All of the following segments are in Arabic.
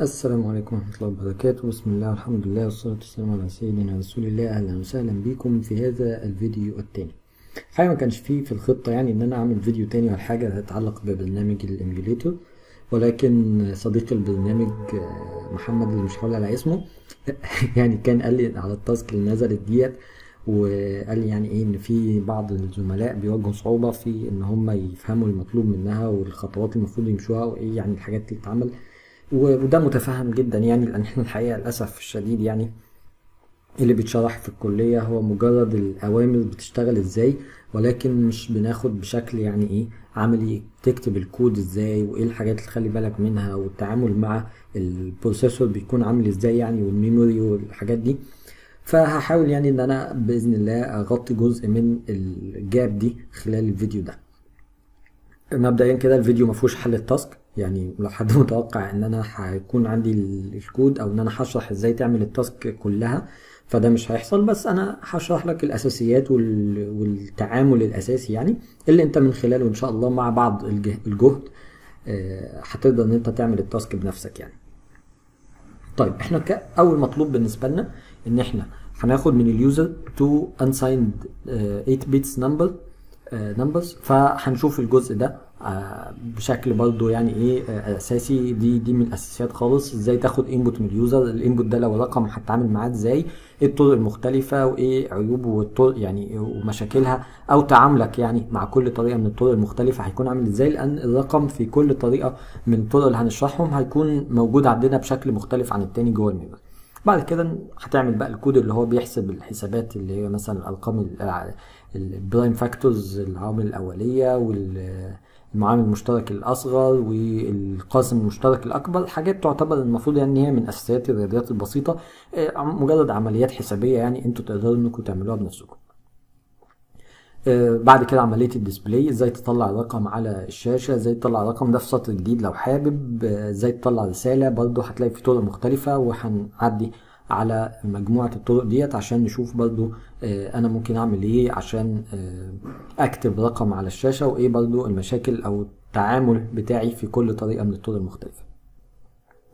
السلام عليكم ورحمة الله وبركاته. بسم الله والحمد لله والصلاة والسلام على سيدنا رسول الله. أهلا وسهلا بكم في هذا الفيديو التاني. الحقيقة ما كانش فيه في الخطة يعني إن أنا أعمل فيديو تاني ولا حاجة تتعلق ببرنامج ال emulator ولكن صديق البرنامج آه، محمد اللي مش هقول على اسمه يعني كان قال لي على ال task اللي نزلت ديت وقال لي يعني إيه إن في بعض الزملاء بيواجهوا صعوبة في إن هم يفهموا المطلوب منها والخطوات المفروض يمشوها وإيه يعني الحاجات اللي تتعمل. وده متفهم جدا يعني لأن إحنا الحقيقة للأسف الشديد يعني اللي بيتشرح في الكلية هو مجرد الأوامر بتشتغل إزاي ولكن مش بناخد بشكل يعني إيه عملي تكتب الكود إزاي وإيه الحاجات اللي تخلي بالك منها والتعامل مع ال processor بيكون عامل إزاي يعني وال memory والحاجات دي. فهحاول يعني إن أنا بإذن الله أغطي جزء من ال gap دي خلال الفيديو ده. مبدئيا كده الفيديو ما فيهوش حل ال task. يعني لو حد متوقع إن أنا هيكون عندي ال- الكود أو إن أنا هشرح إزاي تعمل ال task كلها فده مش هيحصل. بس أنا هشرح لك الأساسيات وال- والتعامل الأساسي يعني اللي أنت من خلاله إن شاء الله مع بعض الجه- الجهد آه، هتقدر إن أنت تعمل ال task بنفسك يعني. طيب إحنا كأول مطلوب بالنسبة لنا إن إحنا هناخد من ال user two unsigned آه، 8 bits number numbers فهنشوف الجزء ده بشكل برضو يعني إيه آه، أساسي. دي دي من الأساسيات خالص. إزاي تاخد input من ال user ال input ده لو رقم هتتعامل معاه إزاي؟ إيه الطرق المختلفة؟ وإيه عيوبه والطرق يعني ومشاكلها؟ أو تعاملك يعني مع كل طريقة من الطرق المختلفة هيكون عامل إزاي؟ لأن الرقم في كل طريقة من الطرق اللي هنشرحهم هيكون موجود عندنا بشكل مختلف عن التاني جوه ال memory بعد كده هتعمل بقى الكود اللي هو بيحسب الحسابات اللي هي مثلا الأرقام ال prime factors العوامل الأولية والمعامل المشترك الأصغر والقاسم المشترك الأكبر حاجات تعتبر المفروض يعني هي من أساسيات الرياضيات البسيطة آه، مجرد عمليات حسابية يعني أنتوا تقدروا إنكم تعملوها بنفسكم. آه، بعد كده عملية ال display إزاي تطلع الرقم على الشاشة إزاي تطلع الرقم ده في سطر جديد لو حابب آه، إزاي تطلع رسالة برضو هتلاقي في طرق مختلفة وهنعدي على مجموعة الطرق ديت عشان نشوف برضو آه، أنا ممكن أعمل إيه عشان آه، أكتب رقم على الشاشة وإيه برضو المشاكل أو التعامل بتاعي في كل طريقة من الطرق المختلفة.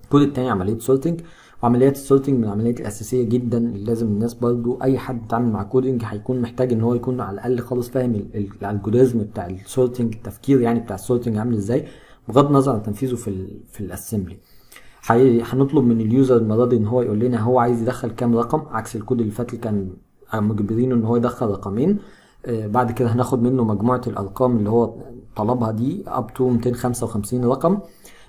الكود التاني عملية sorting وعمليات ال sorting من العمليات الأساسية جدا اللي لازم الناس برضو أي حد بيتعامل مع coding هيكون محتاج إن هو يكون على الأقل خالص فاهم ال- ال- ال algorithm بتاع ال sorting التفكير يعني بتاع ال sorting عامل إزاي بغض النظر عن تنفيذه في ال في ال assembly هنطلب من ال user المرة دي إن هو يقول لنا هو عايز يدخل كام رقم عكس الكود اللي فات اللي كان مجبرينه إن هو يدخل رقمين. آه، بعد كده هناخد منه مجموعة الأرقام اللي هو طلبها دي up to 255 رقم.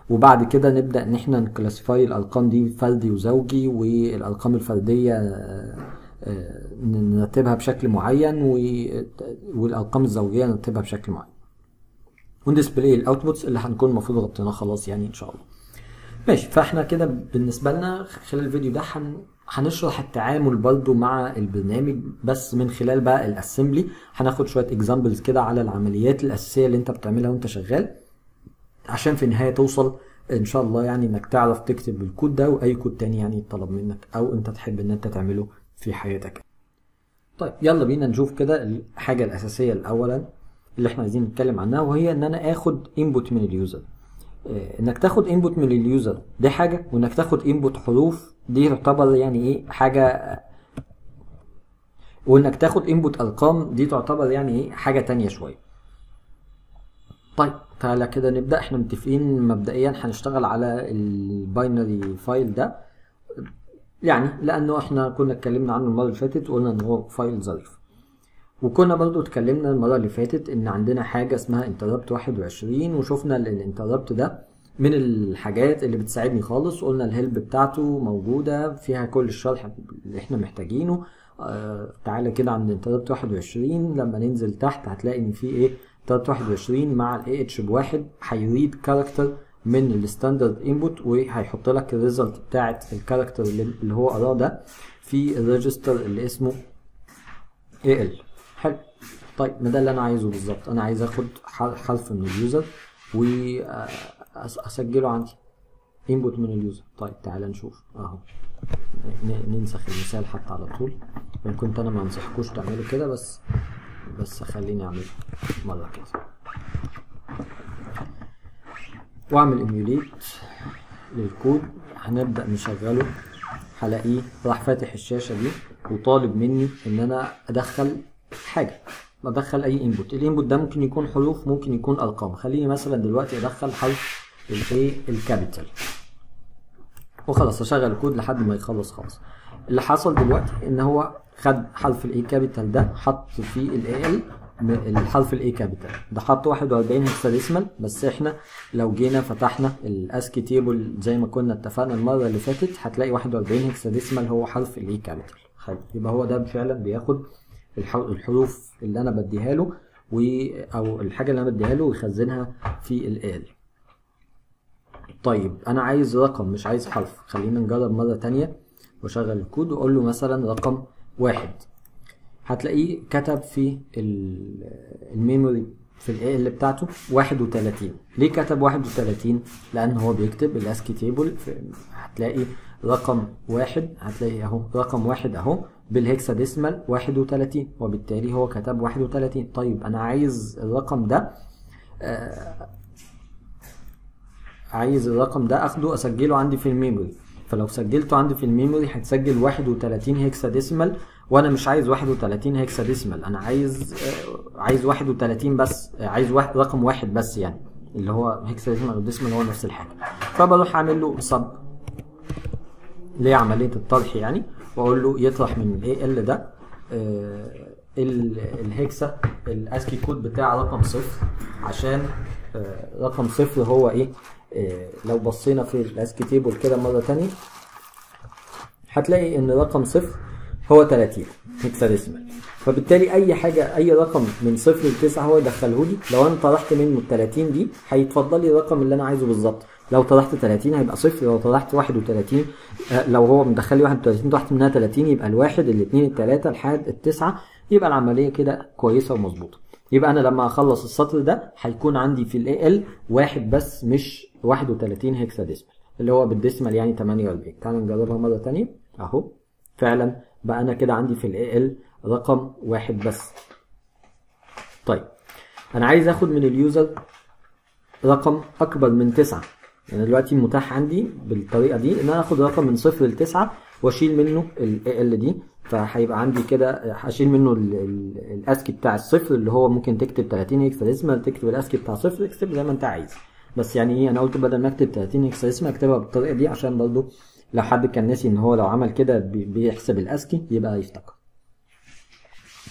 وبعد كده نبدأ إن إحنا ن classify الأرقام دي فردي وزوجي والأرقام الفردية آه، آه، نرتبها بشكل معين و- والأرقام الزوجية نرتبها بشكل معين. ون display ال outputs اللي هنكون المفروض غطيناه خلاص يعني إن شاء الله. ماشي. فاحنا كده بالنسبة لنا خلال الفيديو ده هن... هنشرح التعامل برضو مع البرنامج بس من خلال بقى ال assembly. هناخد شوية examples كده على العمليات الأساسية اللي انت بتعملها وانت شغال عشان في النهاية توصل إن شاء الله يعني إنك تعرف تكتب الكود ده وأي كود تاني يعني يطلب منك أو أنت تحب إن أنت تعمله في حياتك. طيب يلا بينا نشوف كده الحاجة الأساسية الأولا اللي إحنا عايزين نتكلم عنها وهي إن أنا آخد input من ال user. إنك تاخد input من ال user دي حاجة. وإنك تاخد input حروف. دي تعتبر يعني إيه؟ حاجة وإنك تاخد input أرقام. دي تعتبر يعني إيه؟ حاجة تانية شوية. طيب تعالى كده نبدأ. إحنا متفقين مبدئيا هنشتغل على ال binary file ده. يعني لأنه إحنا كنا اتكلمنا عنه المرة اللي فاتت. وقلنا إن هو file ظريف. وكنا برضو اتكلمنا المرة اللي فاتت إن عندنا حاجة اسمها interrupt 21 وشفنا إن ال interrupt ده من الحاجات اللي بتساعدني خالص قلنا ال help بتاعته موجودة فيها كل الشرح اللي إحنا محتاجينه. آه تعالى كده عند interrupt 21 لما ننزل تحت هتلاقي إن في إيه؟ interrupt 21 مع ال AH بواحد ه read character من ال standard input وهيحط لك ال result بتاعت ال character اللي هو قراه ده في ال register اللي اسمه ال AL طيب ما ده اللي أنا عايزه بالظبط. أنا عايز آخد حرف من ال user واسجله عندي. input من ال user. طيب تعالى نشوف. أهو. ننسخ المثال حتى على طول. وان كنت أنا ما انصحكوش تعملوا كده بس بس خليني أعمله مرة كده. وأعمل emulate للكود. هنبدأ نشغله. هلاقيه راح فاتح الشاشة دي وطالب مني إن أنا أدخل حاجة. بدخل أي input ال input ده ممكن يكون حروف ممكن يكون أرقام. خليني مثلا دلوقتي أدخل حرف ال A ال capital وخلاص أشغل الكود لحد ما يخلص خالص. اللي حصل دلوقتي إن هو خد حرف ال A capital ده حط فيه ال AL الحرف ال A capital ده حط 41 hexadecimal بس إحنا لو جينا فتحنا ال ASCII table زي ما كنا اتفقنا المرة اللي فاتت هتلاقي 41 hexadecimal هو حرف ال A capital حلو. يبقى هو ده فعلا بياخد الحروف اللي أنا بديها له و أو الحاجة اللي أنا بديها له ويخزنها في ال AL طيب أنا عايز رقم مش عايز حرف. خلينا نجرب مرة تانية. واشغل الكود وأقول له مثلا رقم واحد. هتلاقيه كتب في ال- ال memory في اللي بتاعته 31 ليه كتب 31 لأن هو بيكتب ال ASCII table. هتلاقي رقم واحد هتلاقي أهو رقم واحد أهو. بال hexadecimal 31 وبالتالي هو كتب 31 طيب أنا عايز الرقم ده آه، عايز الرقم ده أخده أسجله عندي في ال memory. فلو سجلته عندي في ال memory هتسجل 31 hexadecimal وأنا مش عايز 31 hexadecimal. أنا عايز آه، عايز 31 بس آه، عايز واحد رقم واحد بس يعني اللي هو hexadecimal و decimal هو نفس الحاجة. فبروح أعمل له sub ليه عملية الطرح يعني؟ واقول له يطرح من ال AL ده آه، ال- ال hexa ال ASCII code بتاع رقم صفر عشان آه، رقم صفر هو إيه آه، لو بصينا في ال ASCII table كده مرة تانية هتلاقي ان رقم صفر هو 30 hexadecimal فبالتالي اي حاجة اي رقم من صفر لتسعة هو يدخله لي. لو أنا طرحت منه ال 30 دي هيتفضل لي الرقم اللي أنا عايزه بالظبط. لو طرحت 30 هيبقى صفر لو طرحت 31 آه، لو هو مدخل لي 31 طرحت منها 30 يبقى الواحد الاثنين الثلاثه لحد التسعة يبقى العملية كده كويسة ومظبوطة. يبقى أنا لما أخلص السطر ده هيكون عندي في ال AL واحد بس مش 31 hexadecimal اللي هو بال decimal يعني 48 تعالوا نجربها مرة تانية. أهو. فعلا بقى أنا كده عندي في ال AL رقم واحد بس. طيب. أنا عايز آخد من ال user رقم أكبر من تسعة. يعني دلوقتي متاح عندي بالطريقة دي إن أنا آخد رقم من صفر لتسعة وأشيل منه ال AL دي فهيبقى عندي كده هشيل منه ال- ال- ال ASCII بتاع الصفر اللي هو ممكن تكتب 30 hexadecimal تكتب ال ASCII بتاع صفر اكتب زي ما أنت عايز. بس يعني إيه أنا قلت بدل ما أكتب 30 hexadecimal أكتبها بالطريقة دي عشان برضو لو حد كان ناسي إن هو لو عمل كده بي- بيحسب ال ASCII يبقى يفتكر.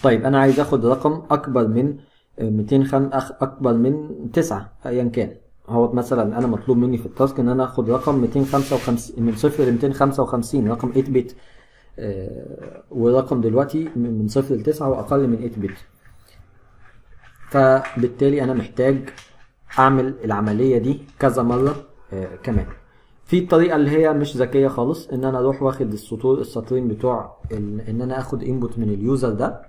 طيب أنا عايز آخد رقم أكبر من 200 خم... أخ... أكبر من 9 ايا كان. هو مثلا أنا مطلوب مني في ال task إن أنا آخد رقم 255 من 0 ل 255 رقم 8 bit آه، ورقم دلوقتي من 0 ل 9 وأقل من 8 bit فبالتالي أنا محتاج أعمل العملية دي كذا مرة آه، كمان. في الطريقة اللي هي مش ذكية خالص إن أنا أروح واخد السطور السطرين بتوع إن أنا آخد input من ال user ده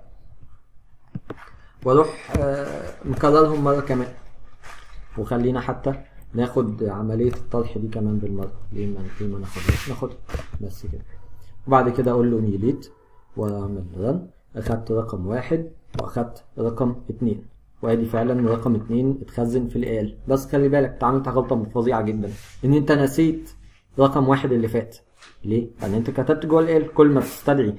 وأروح آه، مكررهم مرة كمان. وخلينا حتى ناخد عملية الطرح دي كمان بالمرة. ليه ما ما ناخدهاش؟ ناخدها. بس كده. وبعد كده أقول له emulate وأعمل run أخدت رقم واحد وأخدت رقم اتنين. وأدي فعلا رقم اتنين اتخزن في ال AL بس خلي بالك أنت عملت غلطة فظيعة جدا. إن أنت نسيت رقم واحد اللي فات. ليه؟ لأن أنت كتبت جوه ال AL كل ما تستدعي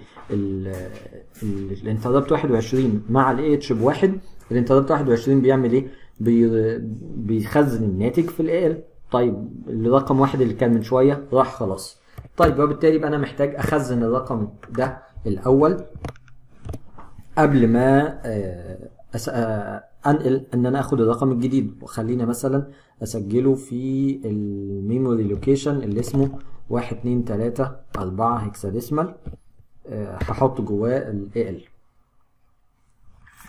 ال interrupt 21 مع ال AH بواحد ال interrupt 21 بيعمل إيه؟ بي بيخزن الناتج في ال AL طيب الرقم واحد اللي كان من شوية راح خلاص. طيب وبالتالي يبقى أنا محتاج أخزن الرقم ده الأول قبل ما آه،. آه، أنقل إن أنا آخد الرقم الجديد. وخلينا مثلا أسجله في ال memory location اللي اسمه واحد اتنين تلاتة أربعة hexadecimal هحط جواه ال AL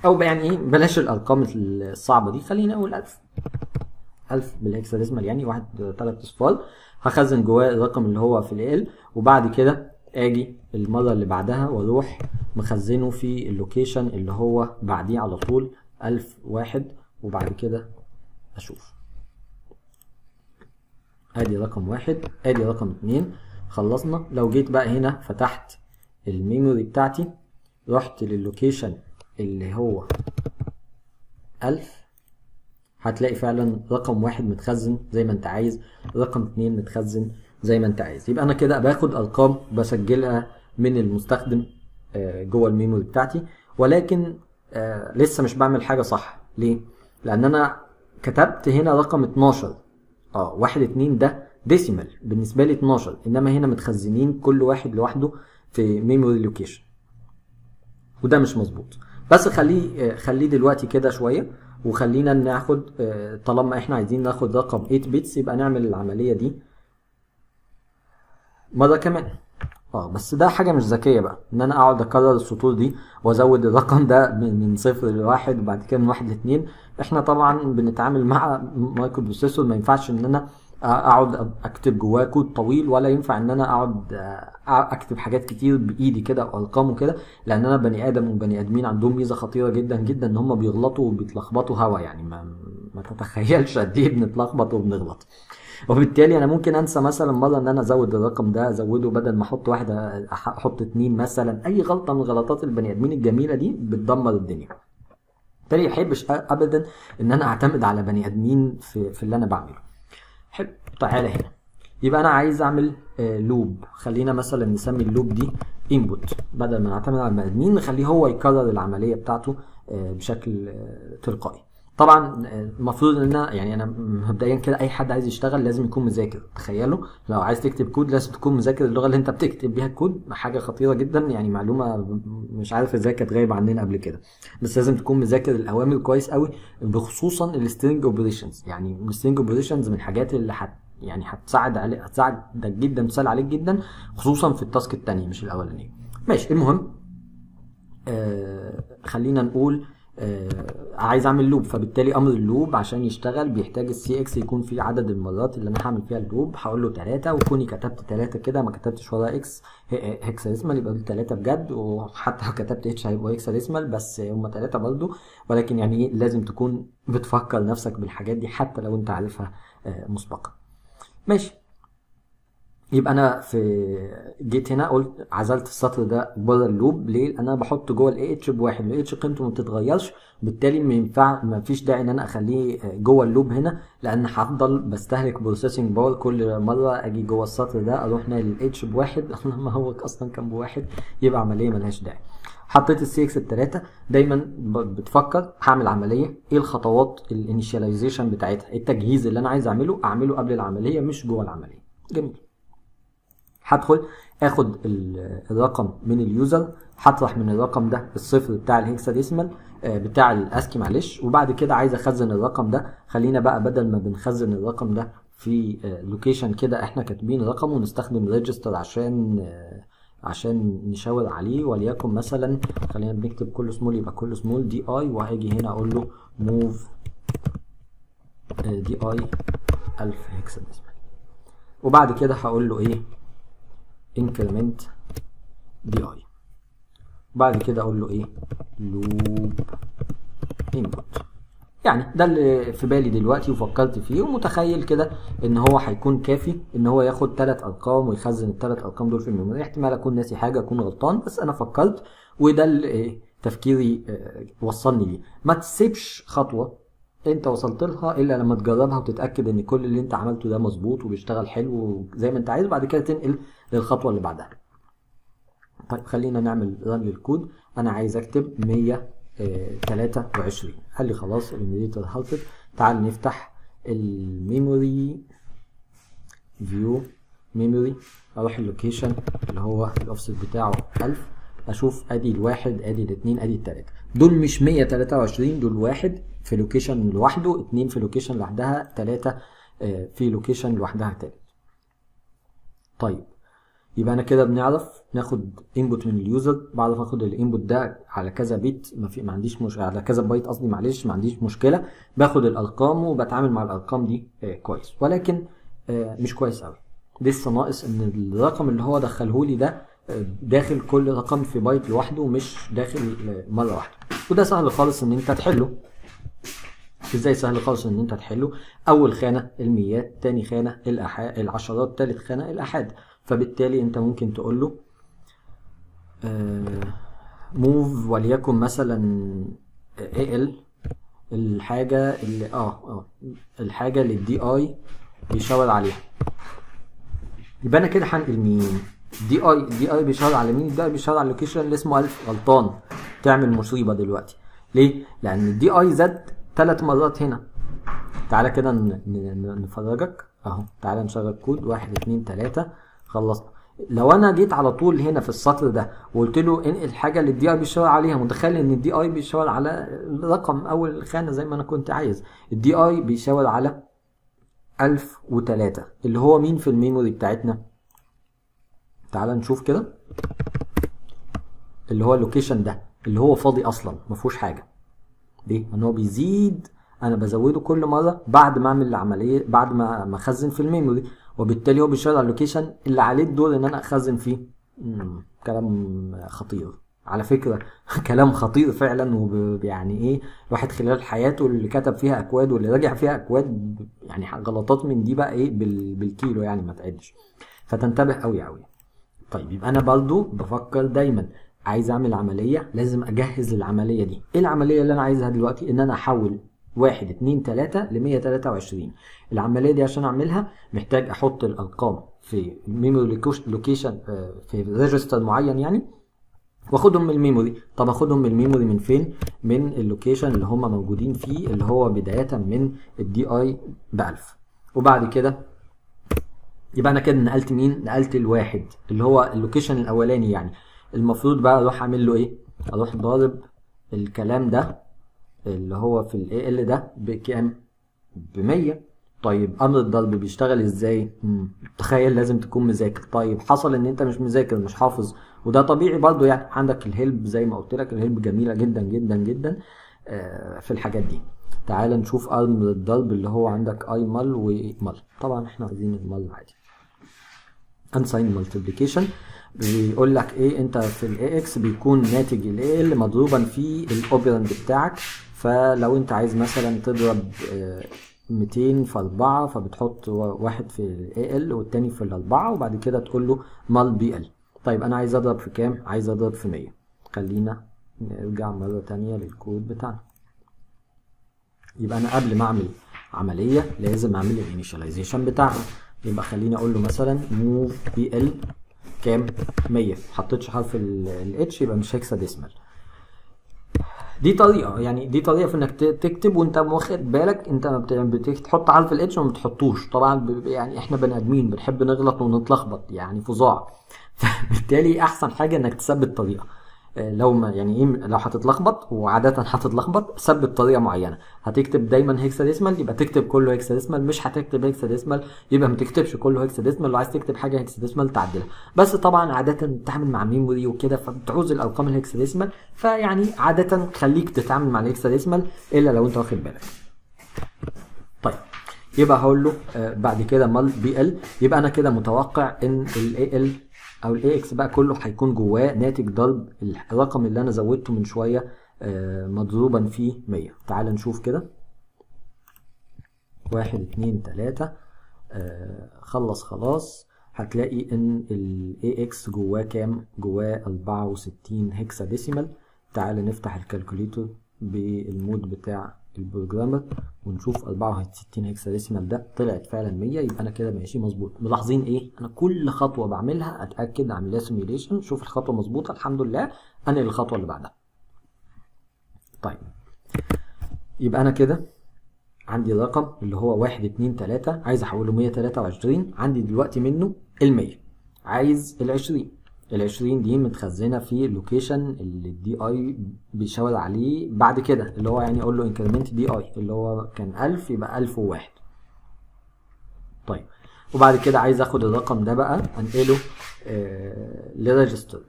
أو يعني إيه بلاش الأرقام الصعبة دي خلينا أقول ألف. ألف بال hexadecimal يعني واحد تلات اصفار هخزن جواه الرقم اللي هو في ال وبعد كده آجي المرة اللي بعدها وأروح مخزنه في ال location اللي هو بعديه على طول. ألف واحد وبعد كده أشوف. آدي رقم واحد آدي رقم اتنين. خلصنا. لو جيت بقى هنا فتحت ال memory بتاعتي رحت للوكيشن اللي هو ألف هتلاقي فعلا رقم واحد متخزن زي ما انت عايز رقم اتنين متخزن زي ما انت عايز. يبقى أنا كده باخد أرقام بسجلها من المستخدم آه، جوه ال memory بتاعتي ولكن آه، لسه مش بعمل حاجة صح. ليه؟ لأن أنا كتبت هنا رقم 12 آه واحد اتنين ده decimal بالنسبة لي 12 إنما هنا متخزنين كل واحد لوحده في memory location وده مش مظبوط. بس خليه خليه دلوقتي كده شوية وخلينا ناخد آه، طالما إحنا عايزين ناخد رقم 8 bits يبقى نعمل العملية دي. مره كمان؟ آه بس ده حاجة مش ذكية بقى إن أنا أقعد أكرر السطور دي وأزود الرقم ده من صفر لواحد وبعد كده من واحد لاتنين. إحنا طبعا بنتعامل مع microprocessor ما ينفعش إن أنا أقعد أكتب جواه كود طويل ولا ينفع إن أنا أقعد آه، أكتب حاجات كتير بإيدي كده وارقام وكده لأن أنا بني آدم وبني آدمين عندهم ميزة خطيرة جدا جدا إن هم بيغلطوا وبيتلخبطوا هوا يعني ما, ما تتخيلش قد إيه بنتلخبط وبنغلط. وبالتالي أنا ممكن أنسى مثلا مرة إن أنا أزود الرقم ده أزوده بدل ما أحط واحدة أحط اتنين مثلا. أي غلطة من غلطات البني آدمين الجميلة دي بتدمر الدنيا. بالتالي ما ابدا إن أنا أعتمد على بني آدمين في, في اللي أنا بعمله. حلو. تعالى هنا. يبقى أنا عايز أعمل آه، loop خلينا مثلا نسمي ال loop دي input بدل ما نعتمد على البني ادمين نخليه هو يكرر العملية بتاعته آه، بشكل آه، تلقائي. طبعا المفروض إن أنا يعني أنا مبدئيا كده أي حد عايز يشتغل لازم يكون مذاكر تخيلوا؟ لو عايز تكتب كود لازم تكون مذاكر اللغة اللي أنت بتكتب بيها الكود حاجة خطيرة جدا يعني معلومة مش عارف إزاي كانت غايبة عننا قبل كده. بس لازم تكون مذاكر الأوامر كويس قوي بخصوصا ال string operations يعني ال string operations من الحاجات اللي هت يعني هتساعد عليك هتساعدك جدا تسهل عليك جدا خصوصا في ال task التانية مش الأولانية. ماشي المهم آه خلينا نقول عايز اعمل loop. فبالتالي أمر ال loop عشان يشتغل بيحتاج ال CX يكون فيه عدد المرات اللي أنا هعمل فيها ال loop. هقول له 3 وكوني كتبت 3 كده ما كتبتش وراها H hexadecimal يبقى دول 3 بجد. وحتى لو كتبت H هيبقوا hexadecimal بس هم 3 برضه ولكن يعني لازم تكون بتفكر نفسك بالحاجات دي حتى لو انت عارفها آه مسبقا. ماشي. يبقى أنا في جيت هنا قلت عزلت السطر ده بره ال loop. ليه؟ لأن أنا بحط جوه ال AH بواحد ال AH قيمته ما بتتغيرش. بالتالي ما ينفع ما فيش داعي إن أنا أخليه جوه ال loop هنا لأن هفضل بستهلك processing power كل مرة أجي جوه السطر ده أروح ناقل ال AH بواحد لما هو أصلا كان بواحد يبقى عملية ملهاش داعي. حطيت ال CX التلاتة. دايما بتفكر هعمل عملية. إيه الخطوات ال initialization بتاعتها؟ التجهيز اللي أنا عايز أعمله أعمله قبل العملية مش جوه العملية. جميل. هدخل آخد ال- الرقم من ال user هطرح من الرقم ده الصفر بتاع ال hexadecimal آه، بتاع ال ASCII معلش. وبعد كده عايز أخزن الرقم ده. خلينا بقى بدل ما بنخزن الرقم ده في location كده إحنا كاتبين رقم ونستخدم register عشان آه، عشان نشاور عليه. وليكن مثلا خلينا بنكتب كله سمول يبقى كله small DI وهاجي هنا أقول له move DI 1000 hexadecimal وبعد كده هقول له إيه؟ Increment DI بعد كده أقول له إيه؟ loop input. يعني ده اللي في بالي دلوقتي وفكرت فيه ومتخيل كده إن هو هيكون كافي إن هو ياخد ثلاث أرقام ويخزن الثلاث أرقام دول في ال memory. احتمال أكون ناسي حاجة أكون غلطان بس أنا فكرت وده اللي إيه، تفكيري آه، وصلني ليه. ما تسيبش خطوة أنت وصلت لها إلا لما تجربها وتتأكد إن كل اللي أنت عملته ده مظبوط وبيشتغل حلو زي ما أنت عايز. وبعد كده تنقل للخطوة اللي بعدها. طيب خلينا نعمل run لل code. أنا عايز أكتب 123 قال لي خلاص ال emulator halted تعال نفتح ال memory view memory. أروح ال location اللي هو الاوفست بتاعه 1000 أشوف أدي الواحد أدي الاثنين أدي الثلاثه دول مش 123 دول واحد في location لوحده اتنين في location لوحدها ثلاثة في location لوحدها تالت. طيب يبقى أنا كده بنعرف ناخد input من ال user بعرف أخد ال input ده على كذا bit ما في ما عنديش مش على كذا بايت قصدي معلش ما عنديش مشكلة. باخد الأرقام وبتعامل مع الأرقام دي آه كويس. ولكن آه مش كويس قوي لسه ناقص إن الرقم اللي هو دخله لي ده آه داخل كل رقم في بايت لوحده ومش داخل مرة واحدة. وده سهل خالص إن أنت تحله. إزاي سهل خالص إن أنت تحله؟ أول خانة الميات تاني خانة العشرات تالت خانة الأحاد. فبالتالي انت ممكن تقول له move وليكن مثلا ال الحاجة اللي آه آه الحاجة اللي ال DI بيشاور عليها. يبقى أنا كده هنقل مين؟ DI DI بيشاور على مين؟ ده بيشاور على ال location اللي اسمه ألف غلطان. تعمل مصيبة دلوقتي. ليه؟ لأن ال DI زاد ثلاث مرات هنا. تعالى كده نفرجك. أهو تعالى نشغل كود. واحد اتنين تلاتة. خلصنا لو أنا جيت على طول هنا في السطر ده وقلت له انقل الحاجة اللي ال DI بيشاور عليها متخيل إن ال DI بيشاور على رقم أول خانة زي ما أنا كنت عايز. ال DI بيشاور على 1003 اللي هو مين في ال memory بتاعتنا؟ تعال نشوف كده. اللي هو ال location ده اللي هو فاضي أصلا ما فيهوش حاجة. ليه؟ إن هو بيزيد أنا بزوده كل مرة بعد ما أعمل العملية بعد ما أخزن في ال memory. وبالتالي هو بيشتغل على اللوكيشن اللي عليه الدور إن أنا أخزن فيه. مم، كلام خطير. على فكرة كلام خطير فعلا ويعني إيه الواحد خلال حياته اللي كتب فيها أكواد واللي راجع فيها أكواد يعني غلطات من دي بقى إيه بال- بالكيلو يعني ما تعدش. فتنتبه قوي قوي طيب يبقى أنا برضو بفكر دايما عايز أعمل عملية لازم أجهز العملية دي. إيه العملية اللي أنا عايزها دلوقتي؟ إن أنا أحول واحد اتنين تلاتة ل 123 العملية دي عشان أعملها محتاج أحط الأرقام في memory location في register معين يعني وأخدهم من ال memory. طب أخدهم من ال memory من فين؟ من ال location اللي هم موجودين فيه اللي هو بداية من ال DI ب 1000 وبعد كده يبقى أنا كده نقلت مين؟ نقلت الواحد اللي هو ال location الأولاني يعني. المفروض بقى أروح أعمل له إيه؟ أروح ضارب الكلام ده اللي هو في الاي ال ده بكام؟ ب 100 طيب أمر الضرب بيشتغل إزاي. تخيل لازم تكون مذاكر. طيب حصل إن أنت مش مذاكر مش حافظ وده طبيعي برضو يعني. عندك الهلب زي ما قلت لك الهلب جميلة جدا جدا جدا آه، في الحاجات دي. تعال نشوف أمر الضرب اللي هو عندك أي مال ومال. طبعا إحنا عايزين المال عادي unsigned multiplication. بيقول لك إيه أنت في ال AX بيكون ناتج ال AL مضروبا في ال operand بتاعك. فلو أنت عايز مثلا تضرب آه، 200 في 4 فبتحط واحد في ال AL والتاني في الأربعة وبعد كده تقول له mul BL طيب أنا عايز أضرب في كام؟ عايز أضرب في 100 خلينا نرجع مرة تانية للكود بتاعنا. يبقى أنا قبل ما أعمل عملية لازم أعمل ال initialization بتاعها. يبقى خليني أقول له مثلا move BL كام؟ 100 حطيتش حرف ال H يبقى مش hexadecimal دي طريقة يعني دي طريقة في إنك تكتب وأنت واخد بالك أنت بتحط حرف ال H وما بتحطوش. طبعا يعني إحنا بني آدمين بنحب نغلط ونتلخبط يعني فظاع. فبالتالي أحسن حاجة إنك تثبت طريقة. لو ما يعني إيه لو هتتلخبط وعادة هتتلخبط ثبت طريقه معينة. هتكتب دايما hexadecimal يبقى تكتب كله hexadecimal مش هتكتب hexadecimal يبقى ما تكتبش كله hexadecimal لو عايز تكتب حاجة hexadecimal تعدلها. بس طبعا عادة بتتعامل مع memory وكده فبتعوز الأرقام ال hexadecimal فيعني عادة خليك تتعامل مع ال hexadecimal إلا لو أنت واخد بالك. طيب يبقى هقول له آه، بعد كده mul BL. يبقى أنا كده متوقع إن ال AL أو ال AX بقى كله هيكون جواه ناتج ضرب الرقم اللي أنا زودته من شوية آه، مضروبا في 100 تعال نشوف كده. واحد اتنين تلاتة. آه، خلص خلاص. هتلاقي إن ال AX جواه كام؟ جواه 64 hexadecimal تعال نفتح ال calculator بال mode بتاع ال programmer ونشوف 64 hexadecimal ده طلعت فعلا 100 يبقى أنا كده ماشي مظبوط. ملاحظين إيه؟ أنا كل خطوة بعملها أتأكد أعمل لها simulation شوف الخطوة مظبوطة الحمد لله انقل الخطوة اللي بعدها. طيب. يبقى أنا كده عندي الرقم اللي هو واحد اتنين تلاتة عايز أحوله مية تلاتة وعشرين عندي دلوقتي منه المية. عايز العشرين العشرين دي متخزنة في ال location اللي ال DI بيشاور عليه بعد كده اللي هو يعني أقول له increment DI اللي هو كان ألف يبقى ألف وواحد. طيب وبعد كده عايز آخد الرقم ده بقى أنقله آه ل register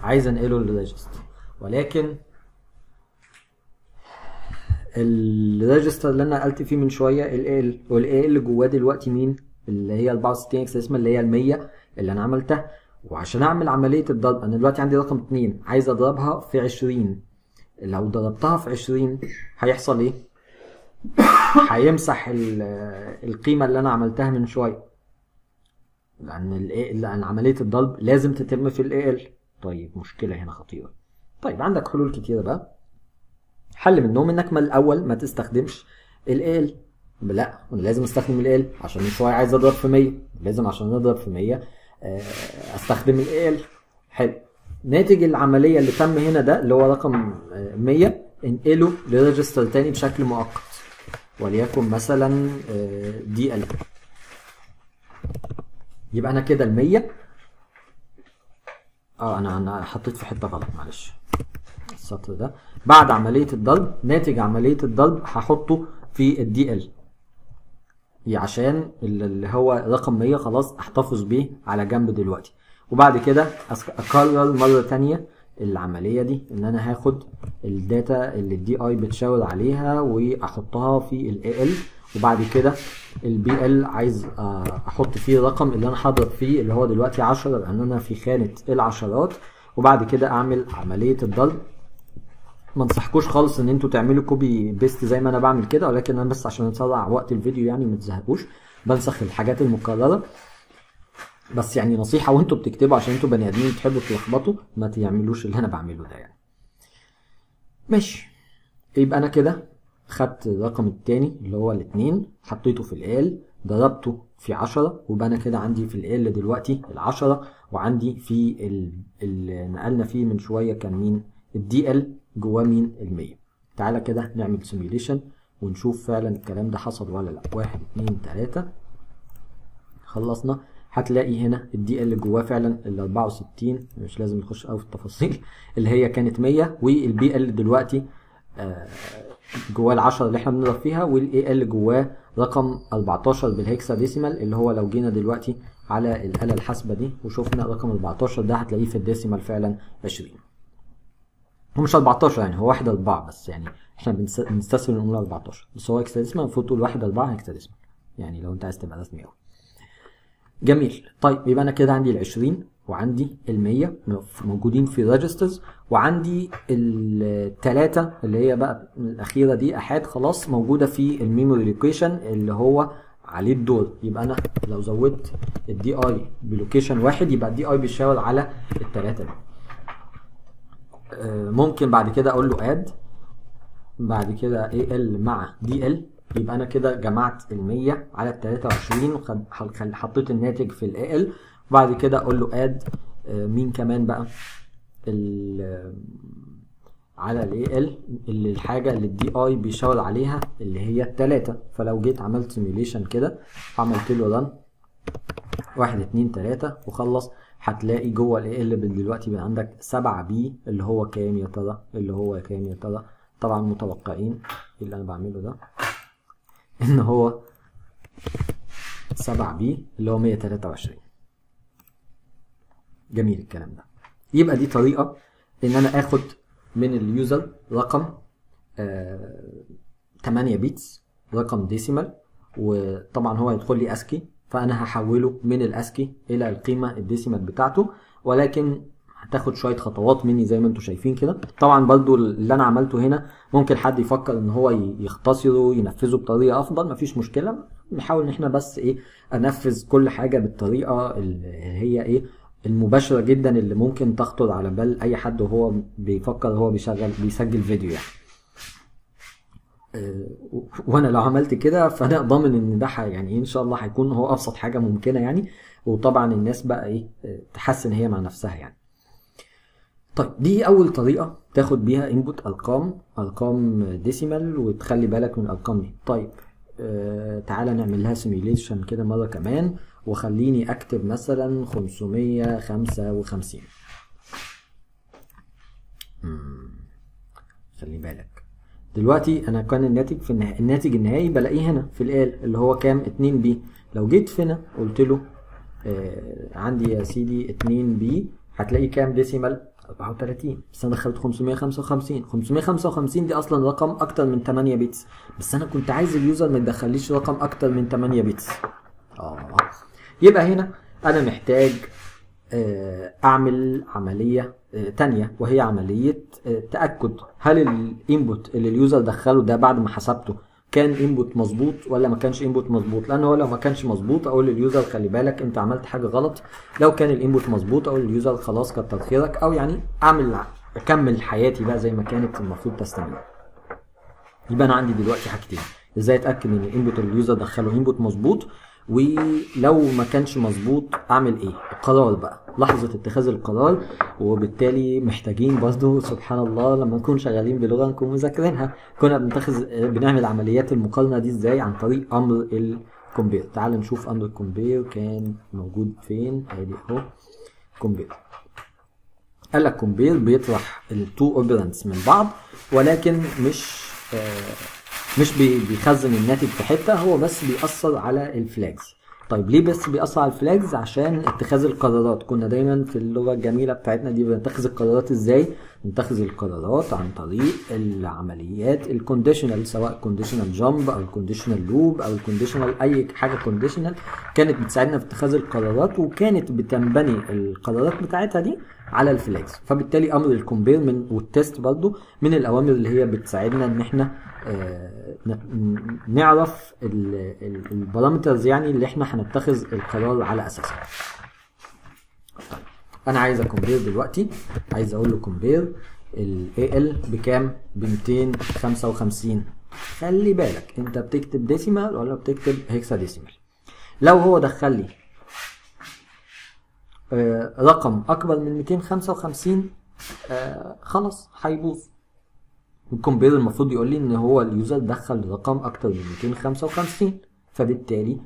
عايز أنقله ل register ولكن ال register اللي أنا نقلت فيه من شوية ال ال وال AL جواه دلوقتي مين؟ اللي هي 64 hex اسمها اللي هي ال 100 اللي أنا عملتها. وعشان أعمل عملية الضرب أنا دلوقتي عندي رقم 2 عايز أضربها في 20 لو ضربتها في 20 هيحصل إيه؟ هيمسح ال- القيمة اللي أنا عملتها من شوية. لأن لأن عملية الضرب لازم تتم في ال AL طيب مشكلة هنا خطيرة. طيب عندك حلول كتيرة بقى. حل منهم إنك ما الأول ما تستخدمش ال لا أنا لازم أستخدم ال عشان من شوية عايز أضرب في 100 لازم عشان أضرب في 100 آه، أستخدم ال حلو. ناتج العملية اللي تم هنا ده اللي هو رقم آه، 100 انقله ل register تاني بشكل مؤقت. وليكن مثلا دي ال يبقى أنا كده ال 100 آه أنا أنا حطيت في حتة غلط معلش. السطر ده. بعد عملية الضرب ناتج عملية الضرب هحطه في الدي ال عشان اللي هو رقم 100 خلاص احتفظ بيه على جنب دلوقتي. وبعد كده اكرر مرة تانية العملية دي إن أنا هاخد ال data اللي ال DI بتشاور عليها وأحطها في ال AL وبعد كده ال BL عايز آه، أحط فيه الرقم اللي أنا هضرب فيه اللي هو دلوقتي 10 لأن أنا في خانة العشرات. وبعد كده أعمل عملية الضرب ما انصحكوش خالص ان أنتوا تعملوا copy paste زي ما أنا بعمل كده ولكن أنا بس عشان نسرع وقت الفيديو يعني ما تزهقوش. بنسخ الحاجات المكررة. بس يعني نصيحة وانتوا بتكتبوا عشان أنتوا بني آدمين بتحبوا تلخبطوا ما تعملوش اللي أنا بعمله ده يعني. ماشي. يبقى أنا كده خدت الرقم التاني اللي هو الاتنين حطيته في ال AL ضربته في عشرة ويبقى أنا كده عندي في ال دلوقتي العشرة وعندي في ال- اللي نقلنا فيه من شوية كان مين؟ ال DL جواه مين؟ المية تعالى كده نعمل simulation ونشوف فعلا الكلام ده حصل ولا لأ. واحد اتنين تلاتة. خلصنا. هتلاقي هنا ال DL جواه فعلا ال 64 مش لازم نخش قوي في التفاصيل اللي هي كانت 100 وال BL دلوقتي آه، جواه ال 10 اللي إحنا بنضرب فيها وال AL جواه رقم 14 بال hexadecimal اللي هو لو جينا دلوقتي على الآلة الحاسبة دي وشفنا رقم 14 ده هتلاقيه في ال decimal فعلا 20 هو مش 14 يعني هو 1 4 بس يعني. إحنا بنس- بنستسهل نقول 14 بس هو hexadecimal المفروض تقول 1 4 hexadecimal يعني لو أنت عايز تبقى رسمي قوي جميل. طيب يبقى أنا كده عندي ال 20 وعندي ال 100 موجودين في registers وعندي الثلاثه اللي هي بقى الأخيرة دي أحاد خلاص موجودة في ال memory location اللي هو عليه الدور. يبقى أنا لو زودت ال DI ب location واحد يبقى ال DI بيشاور على الثلاثه دي ممكن بعد كده أقول له add بعد كده ال مع DL يبقى أنا كده جمعت ال 100 على ال 23 وخد- خل- حطيت الناتج في ال AL وبعد كده أقول له add مين كمان بقى؟ ال على ال AL اللي الحاجة اللي ال DI بيشاور عليها اللي هي التلاتة. فلو جيت عملت simulation كده عملت له run واحد اتنين تلاتة وخلص. هتلاقي جوه ال AL دلوقتي بقى عندك سبعة B اللي هو كام يا ترى اللي هو كام يا ترى طبعا متوقعين إيه اللي أنا بعمله ده؟ إن هو سبعة B اللي هو 123 جميل الكلام ده. يبقى دي طريقة إن أنا آخد من ال user رقم آه 8 bits رقم decimal وطبعا هو يدخل لي ASCII. فأنا هحوله من ال ASCII إلى القيمة ال decimal بتاعته ولكن هتاخد شوية خطوات مني زي ما أنتم شايفين كده. طبعا برضو اللي أنا عملته هنا ممكن حد يفكر إن هو يختصره ينفذه بطريقة أفضل مفيش مشكلة. نحاول إن إحنا بس إيه أنفذ كل حاجة بالطريقة اللي هي إيه المباشرة جدا اللي ممكن تخطر على بال أي حد وهو بيفكر هو بيشغل بيسجل فيديو يعني. وأنا لو عملت كده فانا ضامن ان ده يعني إن شاء الله هيكون هو أبسط حاجة ممكنة يعني. وطبعا الناس بقى إيه تحسن هي مع نفسها يعني. طيب دي أول طريقة تاخد بيها input أرقام أرقام decimal وتخلي بالك من الأرقام دي. طيب آه تعالى نعمل لها simulation كده مرة كمان وخليني أكتب مثلا 555 مم، خلي بالك. دلوقتي أنا كان الناتج في النهاية الناتج النهائي بلاقيه هنا في ال AL اللي هو كام؟ 2 B. لو جيت هنا قلت له آه عندي يا سيدي 2 B هتلاقي كام؟ decimal 34 بس أنا دخلت 555 555 دي أصلا رقم أكتر من 8 bits. بس أنا كنت عايز ال user ما يدخليش رقم أكتر من 8 bits. آه. يبقى هنا أنا محتاج آه، أعمل عملية تانية وهي عملية آه، تأكد هل ال input اللي ال user دخله ده بعد ما حسبته كان input مظبوط ولا ما كانش input مظبوط؟ لأن هو لو ما كانش مظبوط أقول لل user خلي بالك أنت عملت حاجة غلط. لو كان ال input مظبوط أقول لل user خلاص كتر خيرك أو يعني أعمل أكمل حياتي بقى زي ما كانت المفروض تستمر. يبقى أنا عندي دلوقتي حاجتين إزاي أتأكد إن ال input اللي ال user دخله input مظبوط؟ ولو ما كانش مظبوط أعمل إيه؟ القرار بقى لحظة اتخاذ القرار وبالتالي محتاجين برضه سبحان الله لما نكون شغالين بلغة نكون مذاكرينها. كنا بنتخذ بنعمل عمليات المقارنة دي إزاي؟ عن طريق أمر ال compare تعال نشوف أمر ال compare كان موجود فين. ادي أهو compare قال لك compare بيطرح ال two operands من بعض ولكن مش آه مش بيخزن الناتج في حتة هو بس بيأثر على ال flags. طيب ليه بس بيأثر على ال flags؟ عشان اتخاذ القرارات. كنا دايما في اللغة الجميلة بتاعتنا دي بنتخذ القرارات إزاي؟ بنتخذ القرارات عن طريق العمليات ال conditional سواء conditional jump أو ال conditional loop أو ال conditional أي حاجة conditional كانت بتساعدنا في اتخاذ القرارات وكانت بتنبني القرارات بتاعتها دي على ال flags فبالتالي أمر ال compare من وال test برضو من الأوامر اللي هي بتساعدنا إن إحنا آه نعرف ال parameters يعني اللي إحنا هنتخذ القرار على أساسها. طيب أنا عايز أ compare دلوقتي. عايز أقول له compare ال بكام؟ ب 255 خلي بالك أنت بتكتب decimal ولا بتكتب hexadecimal لو هو دخل لي رقم أكبر من 255 آه خلاص هيبوظ. الكمبيوتر المفروض يقول لي إن هو ال user دخل رقم أكتر من 255 فبالتالي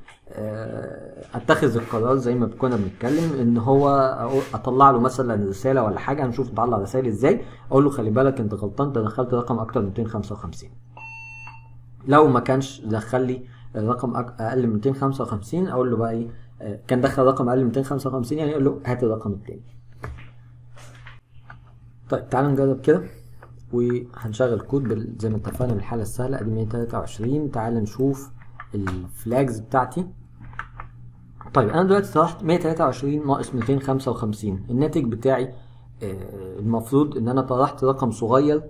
أتخذ القرار زي ما كنا بنتكلم إن هو أطلع له مثلا رسالة ولا حاجة هنشوف نطلع رسائل إزاي أقول له خلي بالك أنت غلطان أنت دخلت رقم أكتر من 255 لو ما كانش دخل لي رقم أقل من 255 أقول له بقى إيه؟ كان دخل رقم أقل من 255 يعني أقول له هات الرقم التاني. طيب تعال نجرب كده وهنشغل كود زي ما اتفقنا بالحالة السهلة ادي 123 تعال نشوف الفلاجز بتاعتي. طيب أنا دلوقتي طرحت 123 ناقص 255 الناتج بتاعي المفروض إن أنا طرحت رقم صغير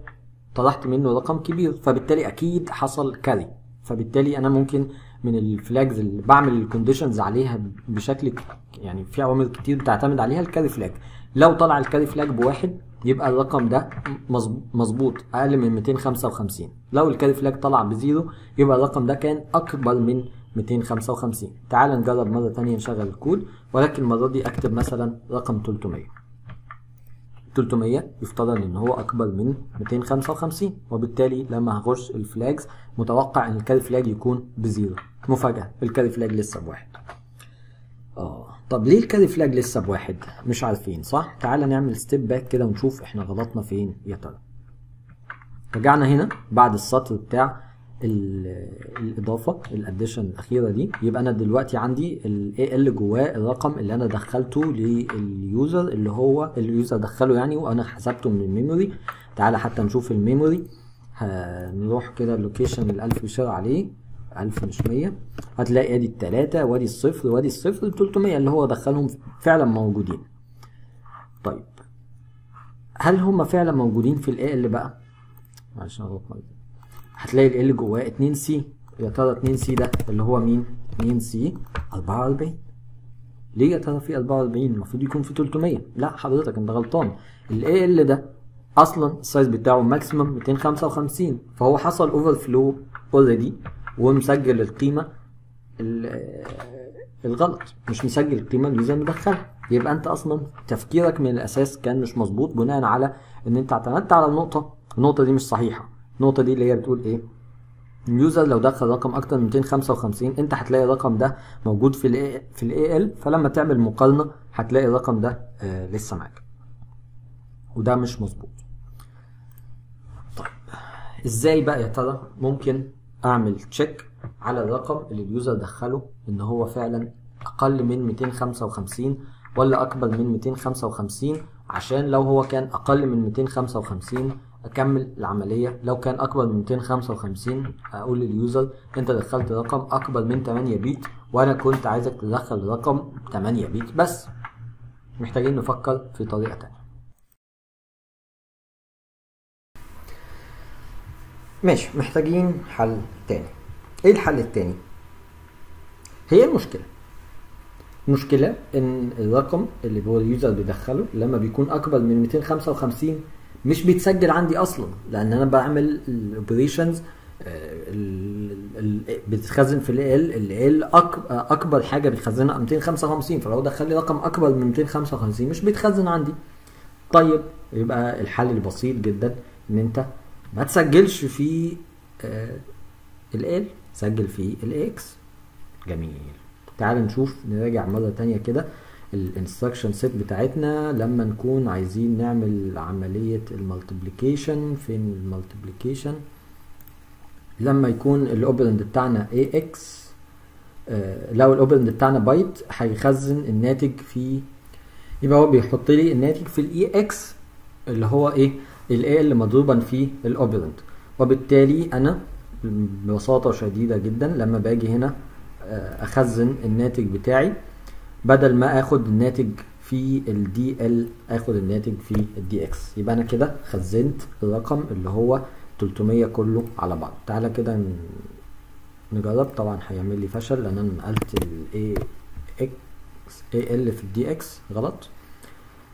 طرحت منه رقم كبير فبالتالي أكيد حصل carry. فبالتالي أنا ممكن من ال flags اللي بعمل ال conditions عليها بشكل يعني في عوامل كتير بتعتمد عليها ال carry flag لو طلع ال carry flag بواحد يبقى الرقم ده مظبوط أقل من 255 لو ال carry flag طلع ب zero يبقى الرقم ده كان أكبر من 255 تعال نجرب مرة تانية نشغل الكود ولكن المرة دي أكتب مثلا رقم 300 300 يفترض إن هو أكبر من 255 وبالتالي لما هخش ال flags متوقع إن ال carry flag يكون ب zero. مفاجأة. ال carry flag لسه بواحد. آه. طب ليه ال carry flag لسه بواحد؟ مش عارفين صح؟ تعال نعمل step back كده ونشوف إحنا غلطنا فين. يا ترى. رجعنا هنا بعد السطر بتاع الإضافة ال addition الأخيرة دي. يبقى أنا دلوقتي عندي ال AL جواه الرقم اللي أنا دخلته لل user اللي هو ال user دخله يعني وأنا حسبته من ال memory. تعالى حتى نشوف ال memory. هنروح كده ال location اللي 1000 بيشار عليه. 1000 مش 100 هتلاقي آدي التلاتة وآدي الصفر وآدي الصفر 300 اللي هو دخلهم فعلا موجودين. طيب. هل هم فعلا موجودين في ال AL بقى؟ معلش هتلاقي ال جواه 2 C يا ترى 2 C ده اللي هو مين؟ 2 C 44 ليه يا ترى في 44 المفروض يكون في 300 لا حضرتك أنت غلطان. ال AL ده أصلا ال size بتاعه maximum 255 فهو حصل overflow already ومسجل القيمة الغلط. مش مسجل القيمة اللي ال user مدخلها يبقى أنت أصلا تفكيرك من الأساس كان مش مظبوط بناء على إن أنت اعتمدت على النقطة. النقطة دي مش صحيحة. النقطة دي اللي هي بتقول إيه؟ ال user لو دخل رقم أكتر من 255 أنت هتلاقي الرقم ده موجود في ال في ال AL فلما تعمل مقارنة هتلاقي الرقم ده آه لسه معاك. وده مش مظبوط. طيب إزاي بقى يا ترى ممكن أعمل check على الرقم اللي ال user دخله إن هو فعلا أقل من 255 ولا أكبر من 255 عشان لو هو كان أقل من 255 أكمل العملية. لو كان أكبر من 255 أقول لل user أنت دخلت رقم أكبر من 8 bit وأنا كنت عايزك تدخل رقم 8 bit بس. محتاجين نفكر في طريقة تانية. ماشي محتاجين حل تاني. إيه الحل التاني؟ هي المشكلة. المشكلة إن الرقم اللي هو ال user بيدخله لما بيكون أكبر من 255 مش بيتسجل عندي أصلا لأن أنا بعمل ال operations ال- ال- بتتخزن في ال ال أكبر حاجة بيخزنها 255 فلو دخل لي رقم أكبر من 255 مش بيتخزن عندي. طيب يبقى الحل البسيط جدا إن أنت ما تسجلش في ال سجل في ال AX جميل. تعال نشوف نراجع مرة تانية كده ال instruction set بتاعتنا. لما نكون عايزين نعمل عملية ال multiplication فين ال multiplication؟ لما يكون ال operand بتاعنا AX آه لو ال operand بتاعنا بايت هيخزن الناتج في يبقى هو بيحط لي الناتج في ال AX اللي هو إيه؟ ال AL مضروبا في ال operand وبالتالي أنا ببساطة شديدة جدا لما باجي هنا آه، أخزن الناتج بتاعي. بدل ما آخد الناتج في ال DL آخد الناتج في ال DX يبقى أنا كده خزنت الرقم اللي هو 300 كله على بعض. تعالى كده نجرب. طبعا هيعمل لي فشل لأن أنا نقلت ال A إكس ال في ال DX غلط.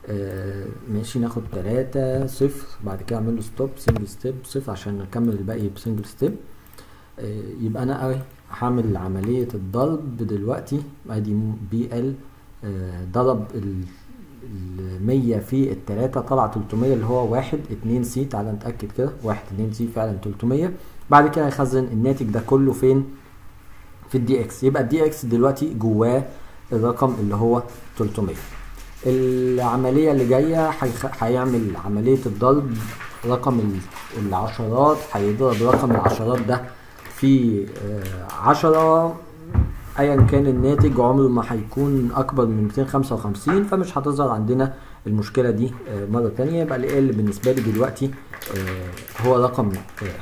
آه ماشي ناخد تلاتة صفر. بعد كده أعمل له stop single step صفر عشان نكمل الباقي ب single step آه يبقى أنا هعمل عملية الضرب دلوقتي. أدي BL آه ضرب ال المية في التلاتة طلع تلتمية اللي هو واحد اتنين C تعالى نتأكد كده واحد اتنين C فعلا تلتمية. بعد كده هيخزن الناتج ده كله فين؟ في ال DX يبقى ال DX دلوقتي جواه الرقم اللي هو 300 العملية اللي جاية هيعمل عملية الضرب رقم ال- العشرات هيضرب رقم العشرات ده في آه، عشرة ايا كان الناتج عمره ما هيكون أكبر من 255 فمش هتظهر عندنا المشكلة دي آه، مرة تانية. يبقى ال بالنسبة لي دلوقتي آه، هو رقم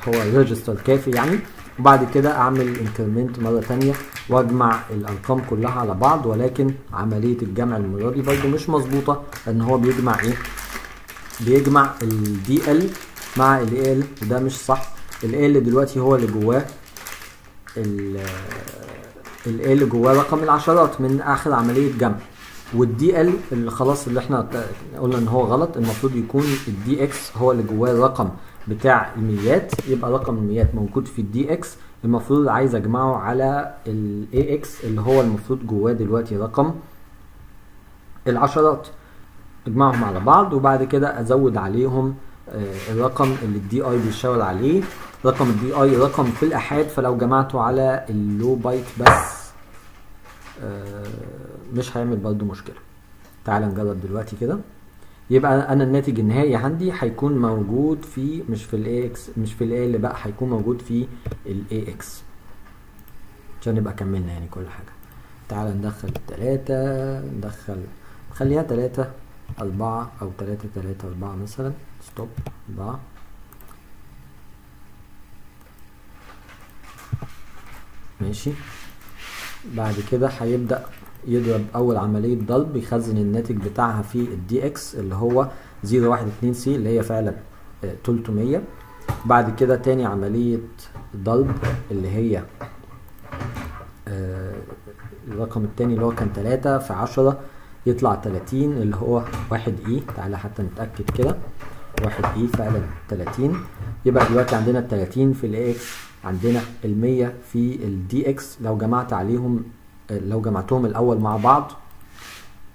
هو register كافي يعني. وبعد كده أعمل increment مرة تانية وأجمع الأرقام كلها على بعض ولكن عملية الجمع المرة دي برضه مش مظبوطة لأن هو بيجمع إيه؟ بيجمع ال DL مع ال AL وده مش صح. ال AL دلوقتي هو اللي جواه ال ال جواه رقم العشرات من آخر عملية جمع. وال DL اللي خلاص اللي إحنا قلنا إن هو غلط المفروض يكون ال DX هو اللي جواه الرقم. بتاع الميات يبقى رقم الميات موجود في ال DX المفروض عايز أجمعه على ال AX اللي هو المفروض جواه دلوقتي رقم العشرات. أجمعهم على بعض وبعد كده أزود عليهم آه، الرقم اللي ال DI بيشاور عليه. رقم ال DI رقم في الأحاد فلو جمعته على ال low byte بس آه، مش هيعمل برضه مشكلة. تعال نجرب دلوقتي كده. يبقى أنا الناتج النهائي عندي هيكون موجود في مش في الاي إكس مش في الاي اللي بقى هيكون موجود في ال AX عشان نبقى كملنا يعني كل حاجة. تعال ندخل تلاتة ندخل خليها تلاتة أربعة أو تلاتة تلاتة أربعة مثلا. ستوب أربعة. ماشي. بعد كده هيبدأ يضرب أول عملية ضرب يخزن الناتج بتاعها في ال DX اللي هو zero واحد اتنين C اللي هي فعلا تلتمية. بعد كده تاني عملية ضرب اللي هي آه، الرقم التاني اللي هو كان تلاتة في عشرة يطلع تلاتين اللي هو واحد E تعالى حتى نتأكد كده. واحد E فعلا تلاتين. يبقى دلوقتي عندنا التلاتين في ال AX عندنا المية في ال DX لو جمعت عليهم آه، لو جمعتهم الأول مع بعض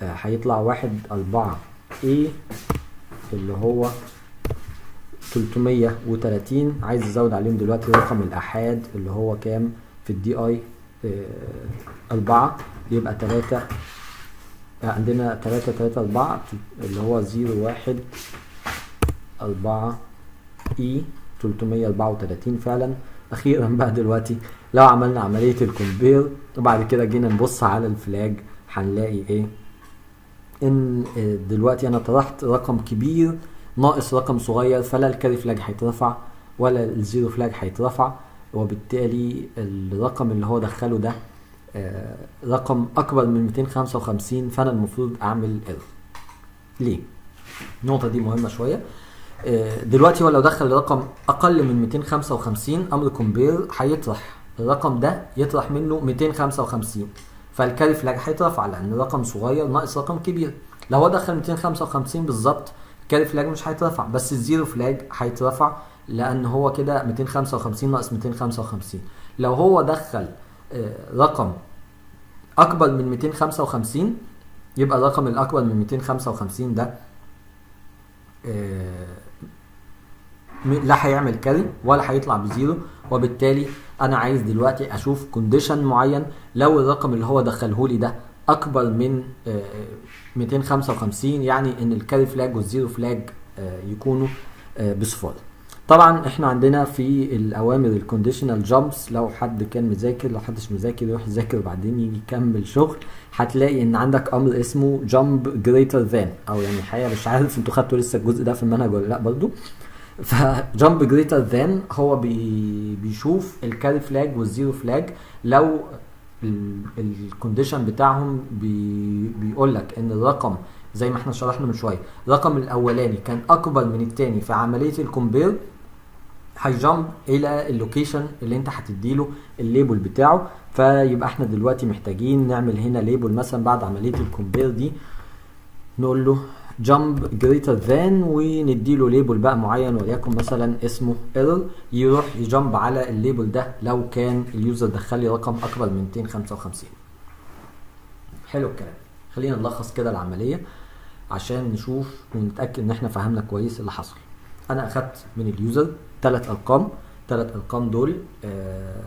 آه، هيطلع واحد أربعة A اللي هو 330 عايز أزود عليهم دلوقتي رقم الأحاد اللي هو كام؟ في ال DI أربعة. يبقى تلاتة عندنا تلاتة تلاتة أربعة. اللي هو zero واحد أربعة E تلتمية أربعة وتلاتين فعلا. أخيرا بقى دلوقتي لو عملنا عملية ال compare وبعد كده جينا نبص على ال flag هنلاقي إيه؟ إن آه، دلوقتي أنا طرحت رقم كبير ناقص رقم صغير فلا ال carry flag هيترفع ولا ال zero flag هيترفع وبالتالي الرقم اللي هو دخله ده آه، رقم أكبر من 255 فأنا المفروض أعمل error ليه؟ النقطة دي مهمة شوية. دلوقتي هو لو دخل رقم أقل من 255 أمر compare هيطرح. الرقم ده يطرح منه 255 فال carry flag هيترفع لأن رقم صغير ناقص رقم كبير. لو هو دخل 255 بالظبط ال carry flag مش هيترفع. بس ال zero flag هيترفع لأن هو كده 255 ناقص 255 لو هو دخل آه، رقم أكبر من 255 يبقى الرقم الأكبر من 255 ده آه، لا هيعمل carry ولا هيطلع ب zero وبالتالي أنا عايز دلوقتي أشوف condition معين. لو الرقم اللي هو دخله لي ده أكبر من آه، 255 يعني إن ال carry flag وال zero flag آه، يكونوا آه، بصفار. طبعا إحنا عندنا في الأوامر ال conditional jumps لو حد كان مذاكر لو حدش مذاكر يروح يذاكر وبعدين يجي يكمل شغل هتلاقي إن عندك أمر اسمه jump greater than أو يعني الحقيقة مش عارف أنتوا خدتوا لسه الجزء ده في المنهج ولا لأ برضو. ف jump greater than هو بي بيشوف ال carry flag وال zero flag لو ال condition بتاعهم بي بيقول لك إن الرقم زي ما إحنا شرحنا من شوية الرقم الأولاني كان أكبر من الثاني في عملية ال compare ه ي jump إلى ال location اللي أنت هتديله ال label بتاعه. فيبقى إحنا دلوقتي محتاجين نعمل هنا label مثلا بعد عملية ال compare دي نقول له jump greater than ونديله label بقى معين وليكن مثلا اسمه error يروح ي jump على ال label ده لو كان ال user دخل لي رقم أكبر من 255 حلو الكلام. خلينا نلخص كده العملية عشان نشوف ونتأكد إن إحنا فهمنا كويس اللي حصل. أنا أخدت من ال user ثلاث أرقام. ثلاث أرقام دول آه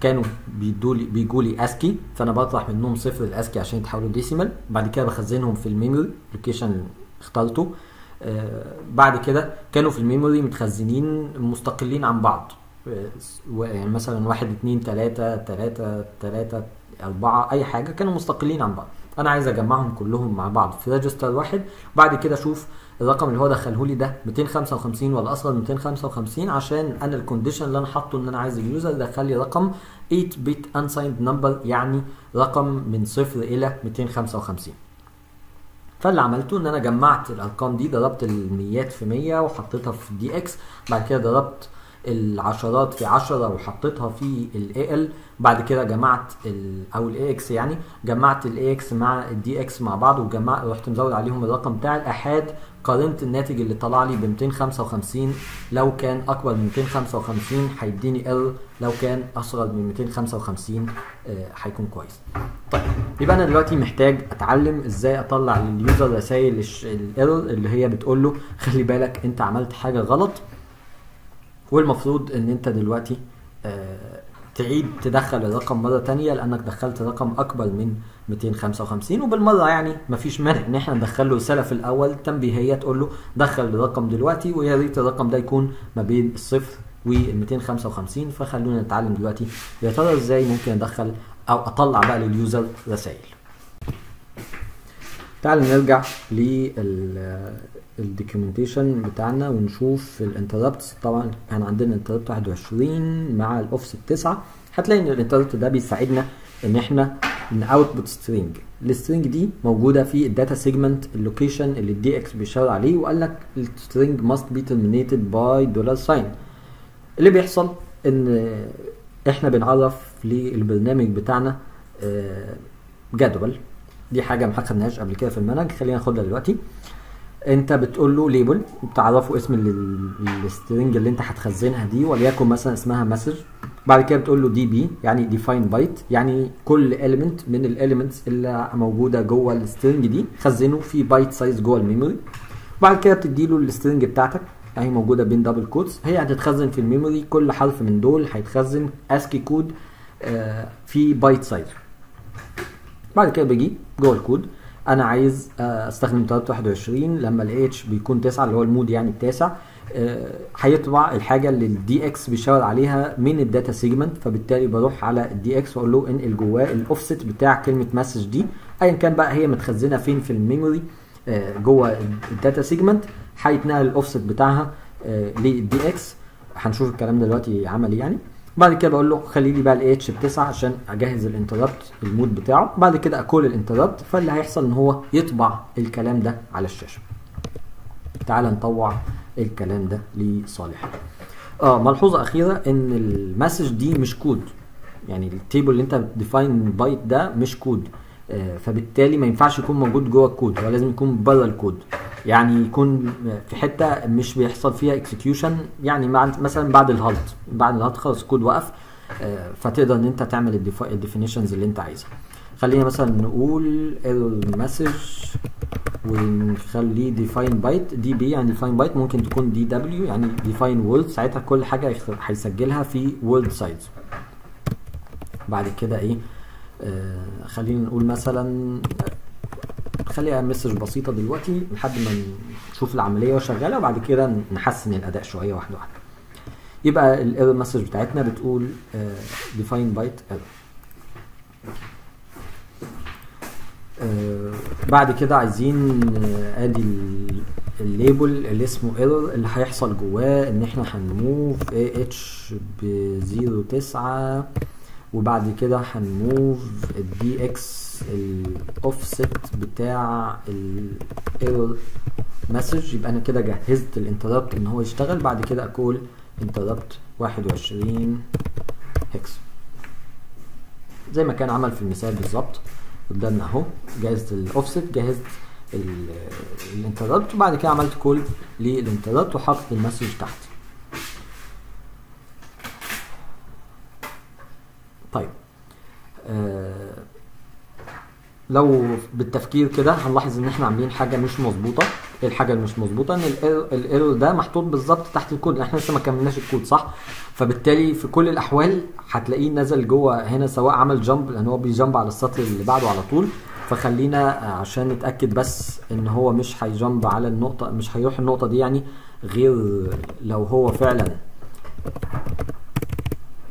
كانوا بيدولي بيجولي ASCII فأنا بطرح منهم صفر ال ASCII عشان يتحولوا decimal بعد كده بخزنهم في ال memory location اخترته آه بعد كده كانوا في ال memory متخزنين مستقلين عن بعض. آه يعني مثلا واحد اتنين تلاتة تلاتة تلاتة أربعة أي حاجة كانوا مستقلين عن بعض. أنا عايز أجمعهم كلهم مع بعض. في register واحد بعد كده أشوف الرقم اللي هو دخله لي ده 255 ولا من 255 عشان أنا ال condition اللي أنا حاطه ان أنا عايز ال user يدخل لي رقم 8 bit unsigned number يعني رقم من صفر إلى 255 فاللي عملته ان أنا جمعت الارقام دي ضربت الميات في 100 وحطيتها في DX بعد كده ضربت العشرات في 10 وحطيتها في ال AL بعد كده جمعت ال أو ال AX يعني جمعت ال AX مع ال DX مع بعض وجمعت رحت مزود عليهم الرقم بتاع الأحاد. قارنت الناتج اللي طلع لي ب 255 لو كان أكبر من 255 هيديني error لو كان أصغر من 255 هيكون آه كويس. طيب يبقى أنا دلوقتي محتاج أتعلم إزاي أطلع لل user رسائل ال error اللي هي بتقول له خلي بالك أنت عملت حاجة غلط والمفروض إن أنت دلوقتي آه تعيد تدخل الرقم مرة تانية لأنك دخلت رقم أكبر من 255 وبالمرة يعني مفيش مانع إن إحنا ندخل له رسالة في الأول تنبيهية تقول له دخل الرقم دلوقتي ويا ريت الرقم ده يكون ما بين الصفر وال 255 فخلونا نتعلم دلوقتي يا ترى إزاي ممكن أدخل أو أطلع بقى لليوزر رسائل. تعال نرجع لل ال documentation بتاعنا ونشوف ال interrupts طبعا كان عندنا interrupt 21 مع الاوفست 9 هتلاقي إن ال interrupt ده بيساعدنا إن إحنا ن output string ال string دي موجودة في ال data segment ال location اللي ال DX بيشاور عليه وقال لك ال string must be terminated by dollar sign اللي بيحصل إن إحنا بنعرف للبرنامج بتاعنا جدول. دي حاجة ما خدناهاش قبل كده في المنهج خلينا ناخدها دلوقتي. انت بتقول له label بتعرفه اسم ال string اللي انت هتخزنها دي وليكن مثلا اسمها message بعد كده بتقول له DB يعني define byte يعني كل element من ال elements اللي موجودة جوه ال string دي خزنه في byte size جوه ال memory. بعد كده بتدي له ال string بتاعتك اهي موجودة بين double quotes هي هتتخزن في ال memory كل حرف من دول هيتخزن ASCII code آه في byte size بعد كده بجي جوه الكود. أنا عايز أستخدم 321 لما ال AH بيكون 9 اللي هو ال mode يعني التاسع هيطبع الحاجة اللي ال DX بيشاور عليها من ال data segment فبالتالي بروح على ال DX وأقول له انقل جواه الاوفست بتاع كلمة message دي ايا كان بقى هي متخزنة فين في ال memory جوه ال data segment هيتنقل الاوفست بتاعها لل DX هنشوف الكلام دلوقتي عملي يعني. بعد كده بقول له خلي لي بقى ال AH بتسعة عشان أجهز ال interrupt ال mode بتاعه. بعد كده أ call ال interrupt فاللي هيحصل إن هو يطبع الكلام ده على الشاشة. تعال نطوع الكلام ده لصالحنا. آه ملحوظة أخيرة إن ال message دي مش كود يعني ال table اللي أنت define byte ده مش كود فبالتالي ما ينفعش يكون موجود جوه الكود هو لازم يكون بره الكود. يعني يكون في حتة مش بيحصل فيها execution يعني مثلا بعد ال halt بعد ال halt خلاص الكود وقف آه، فتقدر إن أنت تعمل ال definitions اللي أنت عايزها. خلينا مثلا نقول error message ونخليه define byte DB يعني define byte ممكن تكون DW يعني define word ساعتها كل حاجة هيسجلها في word size بعد كده إيه؟ آه خلينا نقول مثلا خليها message بسيطة دلوقتي لحد ما نشوف العملية وشغاله وبعد كده نحسن الأداء شوية واحدة واحدة. يبقى ال error message بتاعتنا بتقول define byte error آه، بعد كده عايزين آه، آدي ال- الـ label اللي اسمه error اللي هيحصل جواه إن إحنا هن move AH ب 09 وبعد كده هن move ال DX ال offset بتاع ال error message يبقى أنا كده جهزت ال interrupt إن هو يشتغل. بعد كده أقول interrupt 21 hex زي ما كان عمل في المثال بالظبط. قدامنا أهو. جهزت الاوفست جهزت ال interrupt وبعد كده عملت call لل interrupt وحطت ال message تحت طيب آه لو بالتفكير كده هنلاحظ إن إحنا عاملين حاجة مش مظبوطة. إيه الحاجة اللي مش مظبوطة؟ إن ال error ده محطوط بالظبط تحت الكود. إحنا لسه ما كملناش الكود صح؟ فبالتالي في كل الأحوال هتلاقيه نزل جوه هنا سواء عمل jump لأن هو بي jump على السطر اللي بعده على طول. فخلينا عشان نتأكد بس إن هو مش هي jump على النقطة مش هيروح النقطة دي يعني غير لو هو فعلا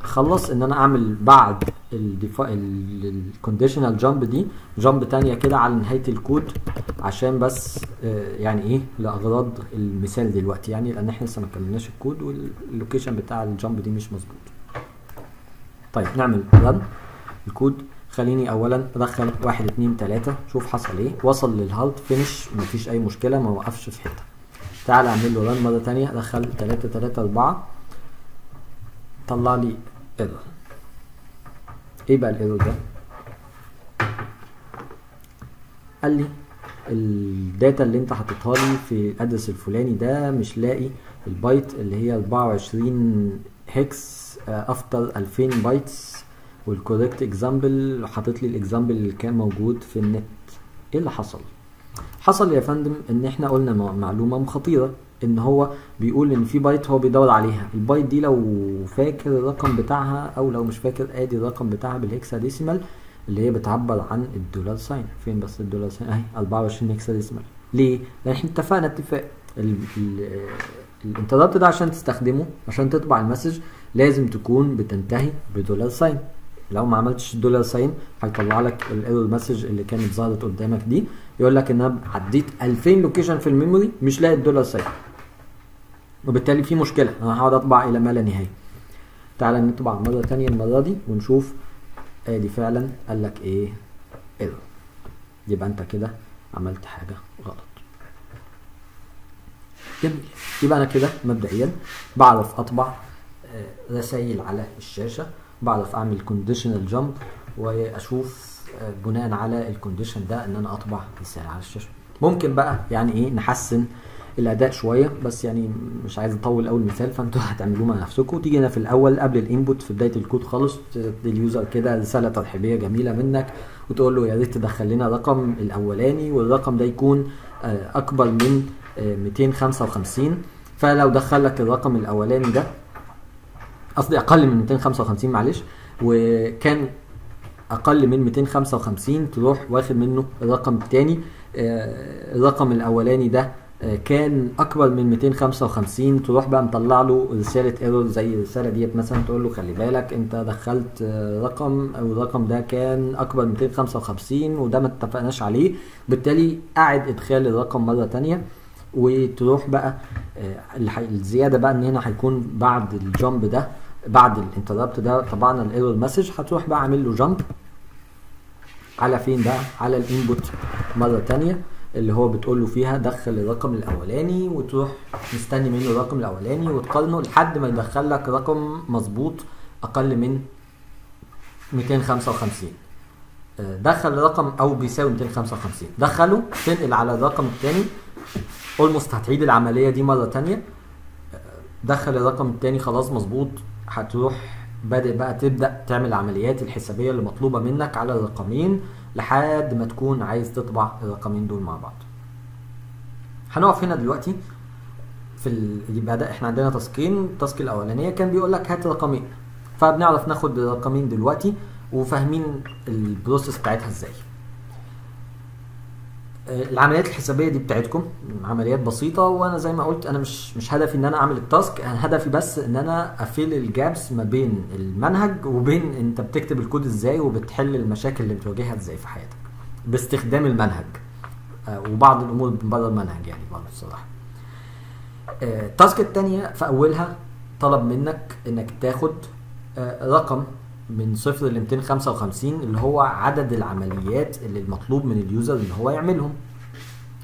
خلص إن أنا أعمل بعد ال conditional jump دي jump تانية كده على نهاية الكود عشان بس آه، يعني إيه لأغراض المثال دلوقتي يعني لأن إحنا لسه ما كملناش ال code وال location بتاع ال jump دي مش مظبوط. طيب نعمل run ال code. خليني اولا أدخل واحد اتنين تلاتة شوف حصل إيه. وصل لل halt finish مفيش أي مشكلة ما وقفش في حتة. تعال أعمل له run مرة تانية أدخل تلاتة تلاتة أربعة. طلع لي error إيه بقى ال error ده؟ قال لي ال data اللي أنت حاططها لي في ال address الفلاني ده مش لاقي البايت اللي هي 24 hex after 2000 bytes. وال correct example حاطط لي ال example اللي كان موجود في النت. إيه اللي حصل؟ حصل يا فندم إن إحنا قلنا مع- معلومة خطيره إن هو بيقول إن في بايت هو بيدور عليها. البايت دي لو فاكر الرقم بتاعها أو لو مش فاكر آدي الرقم بتاعها بال hexadecimal اللي هي بتعبر عن ال dollar sign فين بس ال dollar sign أهي 24 hexadecimal. ليه؟ لأن إحنا اتفقنا اتفاق. ال- ال- ال interrupt ده عشان تستخدمه عشان تطبع ال message لازم تكون بتنتهي ب dollar sign لو ما عملتش ال dollar sign هيطلع لك ال error message اللي كانت ظهرت قدامك دي. يقول لك إن أنا عديت 2000 location في ال memory مش لاقي ال dollar sign وبالتالي في مشكلة. أنا هقعد أطبع إلى ما لا نهاية. تعالى نطبع مره تانية المرة دي ونشوف ادي فعلا قال لك إيه؟ Error. يبقى أنت كده عملت حاجة غلط. جميل. يبقى أنا كده مبدئيا بعرف أطبع آه، رسائل على الشاشة بعرف أعمل conditional jump وأشوف آه، بناء على ال condition ده إن أنا أطبع رسالة على الشاشة. ممكن بقى يعني إيه نحسن الأداء شوية بس يعني مش عايز اطول أول مثال فأنتوا هتعملوه مع نفسكم. تيجي هنا في الأول قبل ال input في بداية الكود خالص تدي ال user كده رسالة ترحيبية جميلة منك وتقول له يا ريت تدخل لنا الرقم الأولاني والرقم ده يكون آه، أكبر من آه، 255 فلو دخل لك الرقم الأولاني ده قصدي أقل من 255 معلش وكان أقل من 255 تروح واخد منه الرقم الثاني الرقم الأولاني ده آه، كان أكبر من 255 تروح بقى مطلع له رسالة ايرور زي الرسالة ديت مثلا تقول له خلي بالك أنت دخلت آه، رقم أو الرقم ده كان أكبر من 255 وده ما اتفقناش عليه. بالتالي أعد إدخال الرقم مرة تانية وتروح بقى آه، الزيادة بقى إن هنا هيكون بعد ال jump ده بعد ال interrupt ده طبعا ال error message هتروح بقى عامل له jump على فين بقى؟ على ال input مرة تانية اللي هو بتقول له فيها دخل الرقم الأولاني وتروح مستني منه الرقم الأولاني وتقارنه لحد ما يدخل لك رقم مظبوط أقل من 255 آه، دخل الرقم أو بيساوي 255 دخله تنقل على الرقم الثاني almost هتعيد العملية دي مرة تانية. دخل الرقم التاني خلاص مظبوط. هتروح بادئ بقى تبدأ تعمل العمليات الحسابية اللي مطلوبة منك على الرقمين لحد ما تكون عايز تطبع الرقمين دول مع بعض. هنقف هنا دلوقتي في ال... يبقى ده إحنا عندنا task ين. ال task الأولانية كان بيقول لك هات رقمين. فبنعرف ناخد الرقمين دلوقتي وفاهمين ال process بتاعتها إزاي. العمليات الحسابية دي بتاعتكم عمليات بسيطة وأنا زي ما قلت أنا مش مش هدفي إن أنا أعمل ال task أنا هدفي بس إن أنا أ fill ال gaps ما بين المنهج وبين أنت بتكتب الكود إزاي وبتحل المشاكل اللي بتواجهها إزاي في حياتك باستخدام المنهج وبعض الأمور بره المنهج يعني برضه الصراحة. ال task الثانية في أولها طلب منك إنك تاخد رقم من صفر ل 255 اللي هو عدد العمليات اللي المطلوب من ال user اللي هو يعملهم.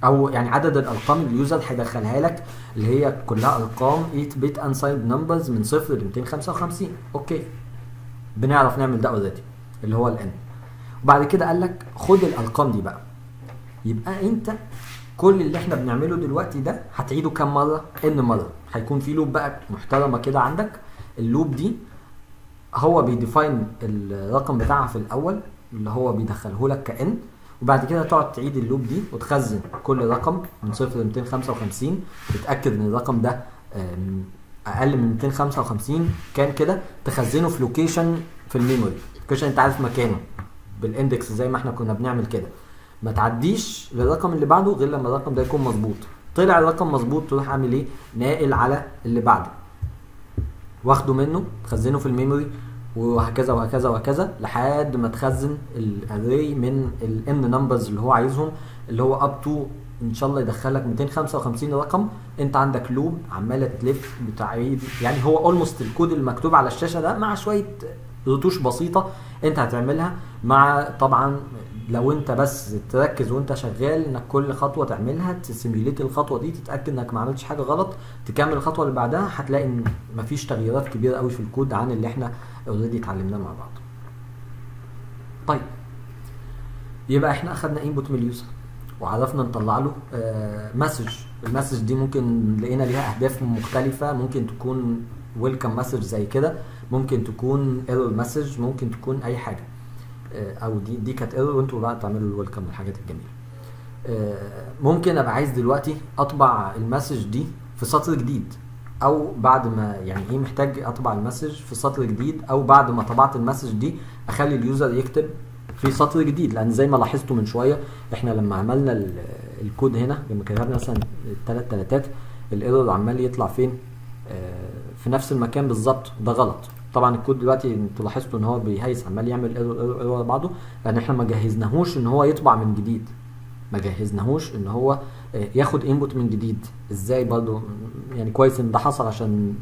أو يعني عدد الأرقام اللي ال user هيدخلها لك اللي هي كلها أرقام 8 bit unsigned numbers من صفر ل 255 okay. بنعرف نعمل ده already اللي هو ال n. وبعد كده قال لك خد الأرقام دي بقى. يبقى أنت كل اللي إحنا بنعمله دلوقتي ده هتعيده كام مرة؟ n مرة. هيكون في loop بقى محترمة كده عندك. ال loop دي هو بي define الرقم بتاعها في الأول اللي هو بيدخله لك ك n وبعد كده تقعد تعيد ال loop دي وتخزن كل رقم من صفر ل 255 تتأكد إن الرقم ده أقل من 255 كان كده تخزنه في location في ال memory location أنت عارف مكانه بال index زي ما إحنا كنا بنعمل كده. ما تعديش للرقم اللي بعده غير لما الرقم ده يكون مظبوط. طلع الرقم مظبوط تروح عامل إيه؟ ناقل على اللي بعده. واخده منه تخزنه في ال memory. وهكذا وهكذا وهكذا لحد ما تخزن ال array من ال n numbers اللي هو عايزهم اللي هو up to إن شاء الله يدخلك 255 رقم. أنت عندك loop عمالة تلف بتعيد يعني هو almost ال code المكتوب على الشاشة ده مع شوية رتوش بسيطة أنت هتعملها. مع طبعا لو أنت بس تركز وأنت شغال إنك كل خطوة تعملها ت simulate الخطوة دي تتأكد إنك ما عملتش حاجة غلط تكمل الخطوة اللي بعدها هتلاقي إن مفيش تغييرات كبيرة قوي في الكود عن اللي إحنا already اتعلمناه مع بعض. طيب يبقى إحنا اخدنا input من ال user وعرفنا نطلع له message ال message دي ممكن لقينا ليها أهداف مختلفة. ممكن تكون welcome message زي كده. ممكن تكون error message ممكن تكون أي حاجة. أو دي دي كانت error وانتوا بقى تعملوا ال welcome الحاجات الجميلة. ممكن أبقى عايز دلوقتي أطبع ال message دي في سطر جديد. أو بعد ما يعني إيه محتاج أطبع ال message في سطر جديد أو بعد ما طبعت ال message دي أخلي ال user يكتب في سطر جديد. لأن زي ما لاحظتوا من شوية إحنا لما عملنا الكود هنا لما كتبنا مثلا الثلاث تلاتات ال error عمال يطلع فين؟ في نفس المكان بالظبط. ده غلط. طبعا الكود دلوقتي أنتوا لاحظتوا إن هو بيهيس عمال يعمل error error error بعضه لأن إحنا ما جهزناهوش إن هو يطبع من جديد. ما جهزناهوش إن هو ياخد input من جديد. إزاي برضو؟ يعني كويس إن ده حصل عشان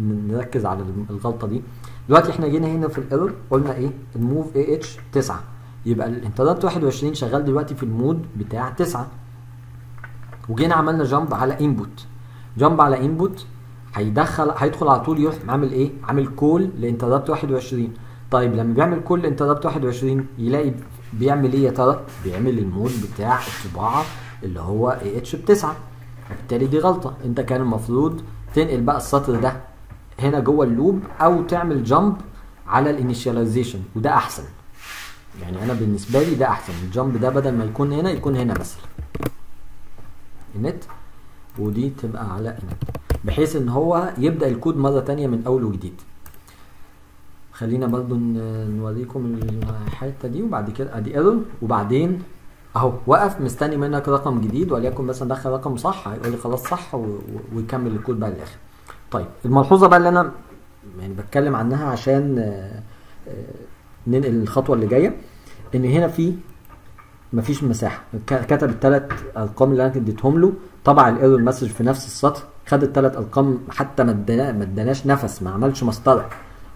نركز على الغلطة دي. دلوقتي إحنا جينا هنا في ال error قلنا إيه؟ ال move AH 9 يبقى ال interrupt 21 شغال دلوقتي في ال mode بتاع 9 وجينا عملنا jump على input jump على input هيدخل هيدخل على طول يروح عامل إيه؟ عامل call ل interrupt 21 طيب لما بيعمل call ل interrupt 21 يلاقي بيعمل إيه يا ترى بيعمل ال mode بتاع الطباعة اللي هو AH بتسعة بالتالي دي غلطة. أنت كان المفروض تنقل بقى السطر ده هنا جوه ال loop أو تعمل jump على ال initialization وده أحسن. يعني أنا بالنسبة لي ده أحسن. ال jump ده بدل ما يكون هنا يكون هنا مثلا النت ودي تبقى على النت بحيث إن هو يبدأ الكود مرة تانية من أول وجديد. خلينا برضو نوريكم الحتة دي وبعد كده أدي error وبعدين أهو وقف مستني منك رقم جديد وليكن مثلا دخل رقم صح هيقول لي خلاص صح ويكمل الكود بقى للآخر. طيب الملحوظة بقى اللي أنا يعني بتكلم عنها عشان ننقل الخطوة اللي جاية إن هنا في مفيش مساحة. كتب الثلاث أرقام اللي أنا اديتهم له طبع ال error message في نفس السطر خد الثلاث أرقام حتى ما اداناش نفس ما عملش مسطرة.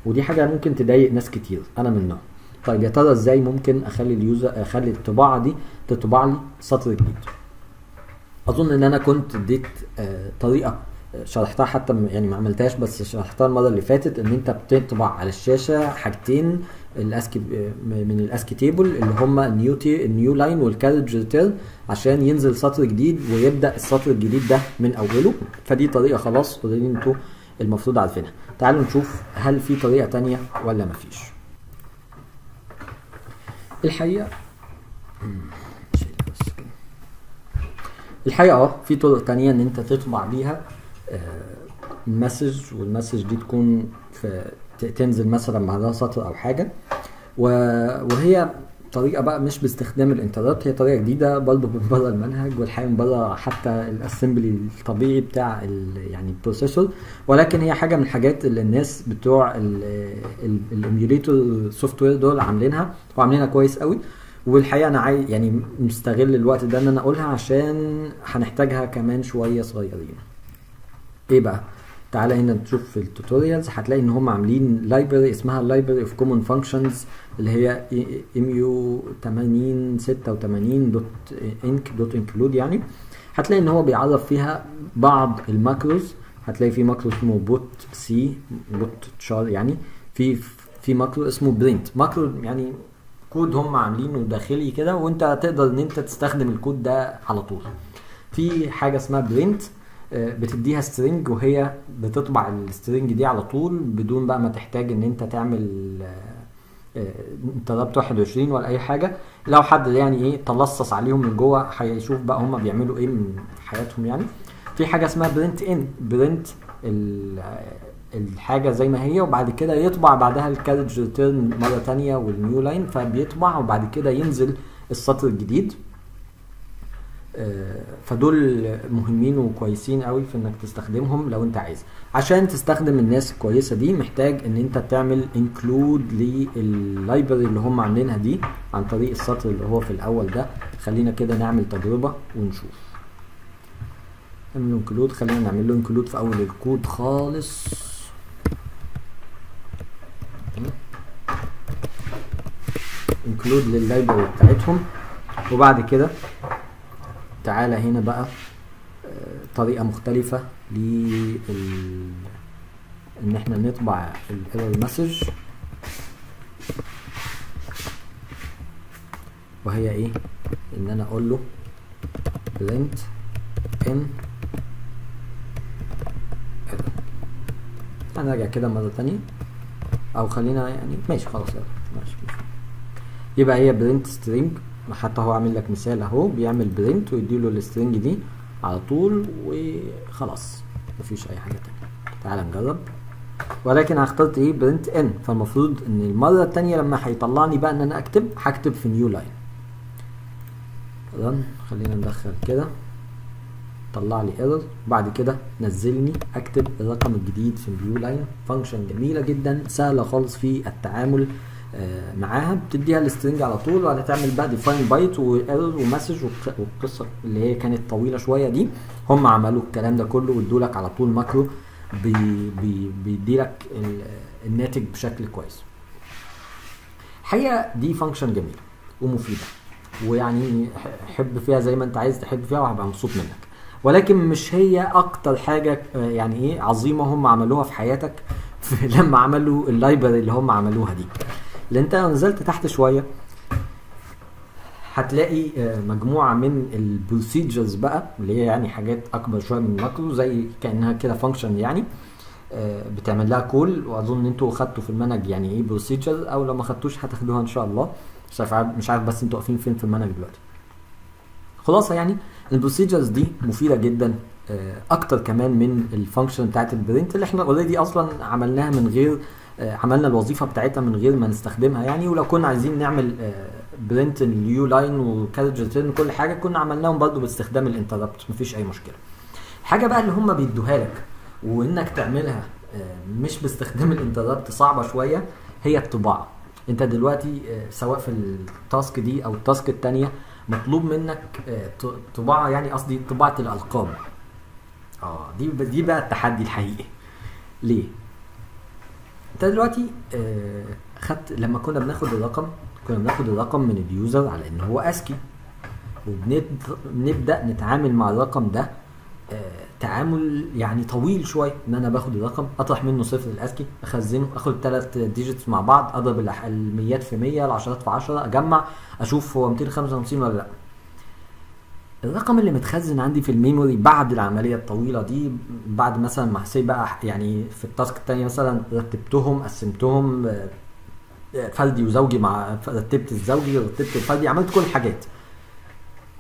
ودي حاجة ممكن تضايق ناس كتير أنا منهم طيب يا ترى إزاي ممكن أخلي ال user أخلي الطباعة دي تطبع لي سطر جديد أظن إن أنا كنت اديت آه طريقة شرحتها حتى يعني ما عملتهاش بس شرحتها المرة اللي فاتت إن أنت بتطبع على الشاشة حاجتين ال ASCII من ال ASCII table اللي هما ال new تي ال new line وال carriage return عشان ينزل سطر جديد ويبدأ السطر الجديد ده من أوله. فدي طريقة خلاص already أنتوا المفروض عارفينها تعالوا نشوف هل في طريقة تانية ولا مفيش كده. الحقيقة آه في طرق تانية إن أنت تطبع بيها message وال message دي تكون في تنزل مثلا بعدها سطر أو حاجة و- وهي طريقة بقى مش باستخدام ال interrupt هي طريقة جديدة برضه من بره المنهج والحقيقة من بره حتى ال assembly الطبيعي بتاع يعني ال processor ولكن هي حاجة من الحاجات اللي الناس بتوع ال emulator software دول عاملينها وعاملينها كويس قوي. والحقيقة أنا عايز يعني مستغل الوقت ده إن أنا أقولها عشان هنحتاجها كمان شوية صغيرين. إيه بقى؟ تعالى هنا نشوف في ال tutorials هتلاقي إن هم عاملين library اسمها library of common functions اللي هي emu 80 86 dot inc dot include يعني. هتلاقي إن هو بيعرف فيها بعض ال macros هتلاقي في macro اسمه put c put char يعني في في macro اسمه print macro يعني كود هم عاملينه داخلي كده وأنت تقدر إن أنت تستخدم الكود ده على طول. في حاجة اسمها print بتديها string وهي بتطبع ال string دي على طول بدون بقى ما تحتاج إن أنت تعمل interrupt 21 ولا أي حاجة. لو حد يعني إيه تلصص عليهم من جوه هيشوف بقى هم بيعملوا إيه من حياتهم يعني. في حاجة اسمها print n print الحاجة زي ما هي وبعد كده يطبع بعدها ال carriage return مرة تانية وال new line فبيطبع وبعد كده ينزل السطر الجديد. فدول مهمين وكويسين قوي في إنك تستخدمهم لو أنت عايز. عشان تستخدم الناس الكويسة دي محتاج إن أنت تعمل include لل library اللي هم عاملينها دي عن طريق السطر اللي هو في الأول ده. خلينا كده نعمل تجربة ونشوف. نعمل له include خلينا نعمل له include في أول الكود خالص. include لل library بتاعتهم. وبعد كده تعالى هنا بقى طريقة مختلفة لل إن إحنا نطبع ال error message وهي إيه؟ إن أنا أقول له print n هنرجع كده مرة تانية. أو خلينا يعني ماشي خلاص يلا ماشي. يبقى هي print string حتى هو عامل لك مثال أهو بيعمل print ويديله ال string دي على طول وخلاص مفيش أي حاجة تانية. تعال نجرب. ولكن أنا اخترت إيه؟ print n فالمفروض إن المرة التانية لما هيطلعني بقى إن أنا أكتب هكتب في new line run خلينا ندخل كده. طلع لي error بعد كده نزلني أكتب الرقم الجديد في new line function جميلة جدا سهلة خالص في التعامل. معاها بتديها ال string على طول وهتعمل بقى define byte و error و message والقصة اللي هي كانت طويلة شوية دي. هم عملوا الكلام ده كله وادوا لك على طول macro بي بي الناتج بشكل كويس. الحقيقة دي function جميلة ومفيدة ويعني حب فيها زي ما انت عايز تحب فيها وهبقى مبسوط منك. ولكن مش هي أكتر حاجة يعني إيه عظيمة هم عملوها في حياتك لما عملوا ال library اللي هم عملوها دي. اللي أنت لو نزلت تحت شوية هتلاقي مجموعة من ال procedures بقى اللي هي يعني حاجات أكبر شوية من ال macro زي كأنها كده function يعني بتعمل لها call وأظن أنتوا خدتوا في المنهج يعني إيه procedure أو لو ما خدتوش هتاخدوها إن شاء الله. مش عارف مش عارف بس أنتوا واقفين فين في المنهج دلوقتي. خلاصة يعني ال procedures دي مفيدة جدا أكتر كمان من ال function بتاعت ال print اللي إحنا already أصلا عملناها من غير عملنا الوظيفة بتاعتها من غير ما نستخدمها يعني ولو كنا عايزين نعمل print ال new line و carriage كل حاجة كنا عملناهم برضو باستخدام ال interrupt مفيش أي مشكلة. الحاجة بقى اللي هم بيدوها لك وإنك تعملها مش باستخدام ال interrupt صعبة شوية هي الطباعة. أنت دلوقتي سواء في ال task دي أو ال task الثانية مطلوب منك طباعة يعني قصدي طباعة الالقاب آه دي دي بقى التحدي الحقيقي. ليه؟ انت دلوقتي آه خدت لما كنا بناخد الرقم كنا بناخد الرقم من ال user على إن هو ASCII وبنبدا نتعامل مع الرقم ده آه، تعامل يعني طويل شوية إن أنا باخد الرقم أطرح منه صفر ال ASCII أخزنه آخد ثلاث digits مع بعض أضرب الميات في 100 العشرات في 10 أجمع أشوف هو 255 ولا لأ. الرقم اللي متخزن عندي في ال memory بعد العملية الطويلة دي بعد مثلا ما حسيت بقى يعني في ال task التانية مثلا رتبتهم قسمتهم آه، فردي وزوجي مع رتبت الزوجي ورتبت الفردي عملت كل الحاجات.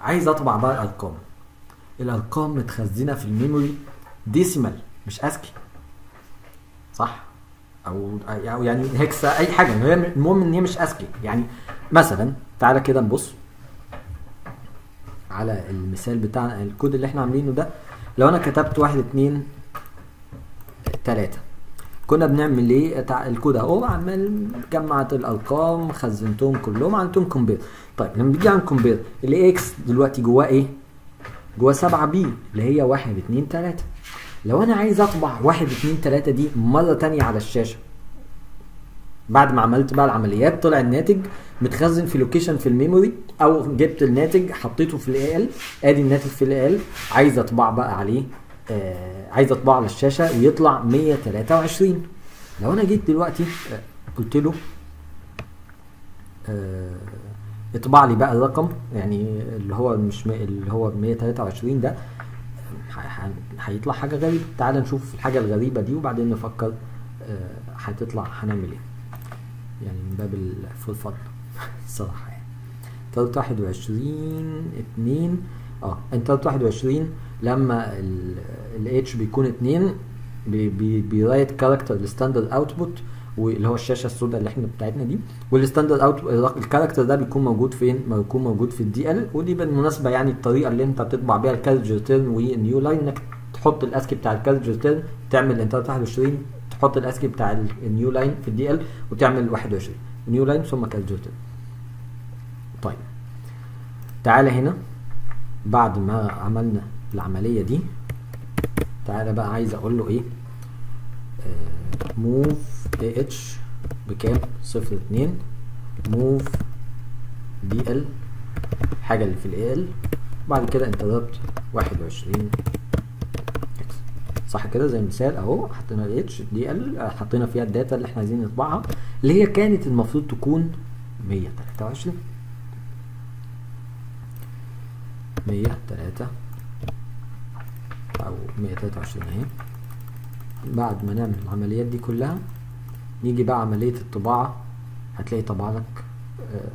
عايز أطبع بقى الأرقام. الأرقام متخزنة في ال memory decimal مش ASCII. صح؟ أو يعني hexa أي حاجة. المهم إن هي مش ASCII. يعني مثلا تعالى كده نبص. على المثال بتاع الكود اللي إحنا عاملينه ده لو أنا كتبت واحد اتنين تلاتة كنا بنعمل إيه؟ الكود أهو عمال جمعت الأرقام خزنتهم كلهم عملتهم compare طيب لما بيجي عن compare ال AX دلوقتي جواه إيه؟ جواه 7 B اللي هي واحد اتنين تلاتة. لو أنا عايز أطبع واحد اتنين تلاتة دي مرة تانية على الشاشة بعد ما عملت بقى العمليات طلع الناتج متخزن في location في ال memory أو جبت الناتج حطيته في ال AL آدي الناتج في ال AL عايز أطبع بقى عليه آه عايز اطبعه على الشاشه ويطلع 123 لو أنا جيت دلوقتي آه قلت له آه اطبع لي بقى الرقم يعني اللي هو مش م- اللي هو 123 ده ه- ه- هيطلع حاجة غريبة. تعال نشوف الحاجة الغريبة دي وبعدين نفكر آه، هتطلع هنعمل إيه. يعني من باب الفول فن الصراحة يعني. تلات واحد وعشرين اتنين. آه انت تلات واحد وعشرين لما الاتش بيكون اتنين بي بي بيرايت كاركتر الستاندرد اوتبوت واللي هو الشاشة السوداء اللي إحنا بتاعتنا دي. وال standard out ال character ده بيكون موجود فين؟ بيكون موجود في ال DL ودي بالمناسبة يعني الطريقة اللي انت بتطبع بيها ال carriage return وال new line انك تحط ال ASCII بتاع ال carriage return تعمل INT 21 تحط ال ASCII بتاع ال new line في ال DL وتعمل 21 new line ثم carriage return طيب. تعالى هنا. بعد ما عملنا العملية دي تعالى بقى عايز أقول له إيه؟ موف اي اتش بكام؟ صفر اتنين. موف دي ال حاجة اللي في ال بعد كده انت ضربت واحد وعشرين. صح كده؟ زي المثال أهو حطينا ال اتش دي ال حطينا فيها الداتا اللي إحنا عايزين نطبعها اللي هي كانت المفروض تكون مية تلاتة وعشرين. مية تلاتة أو مية تلاتة وعشرين أهي. بعد ما نعمل العمليات دي كلها نيجي بقى عملية الطباعة هتلاقي طبع لك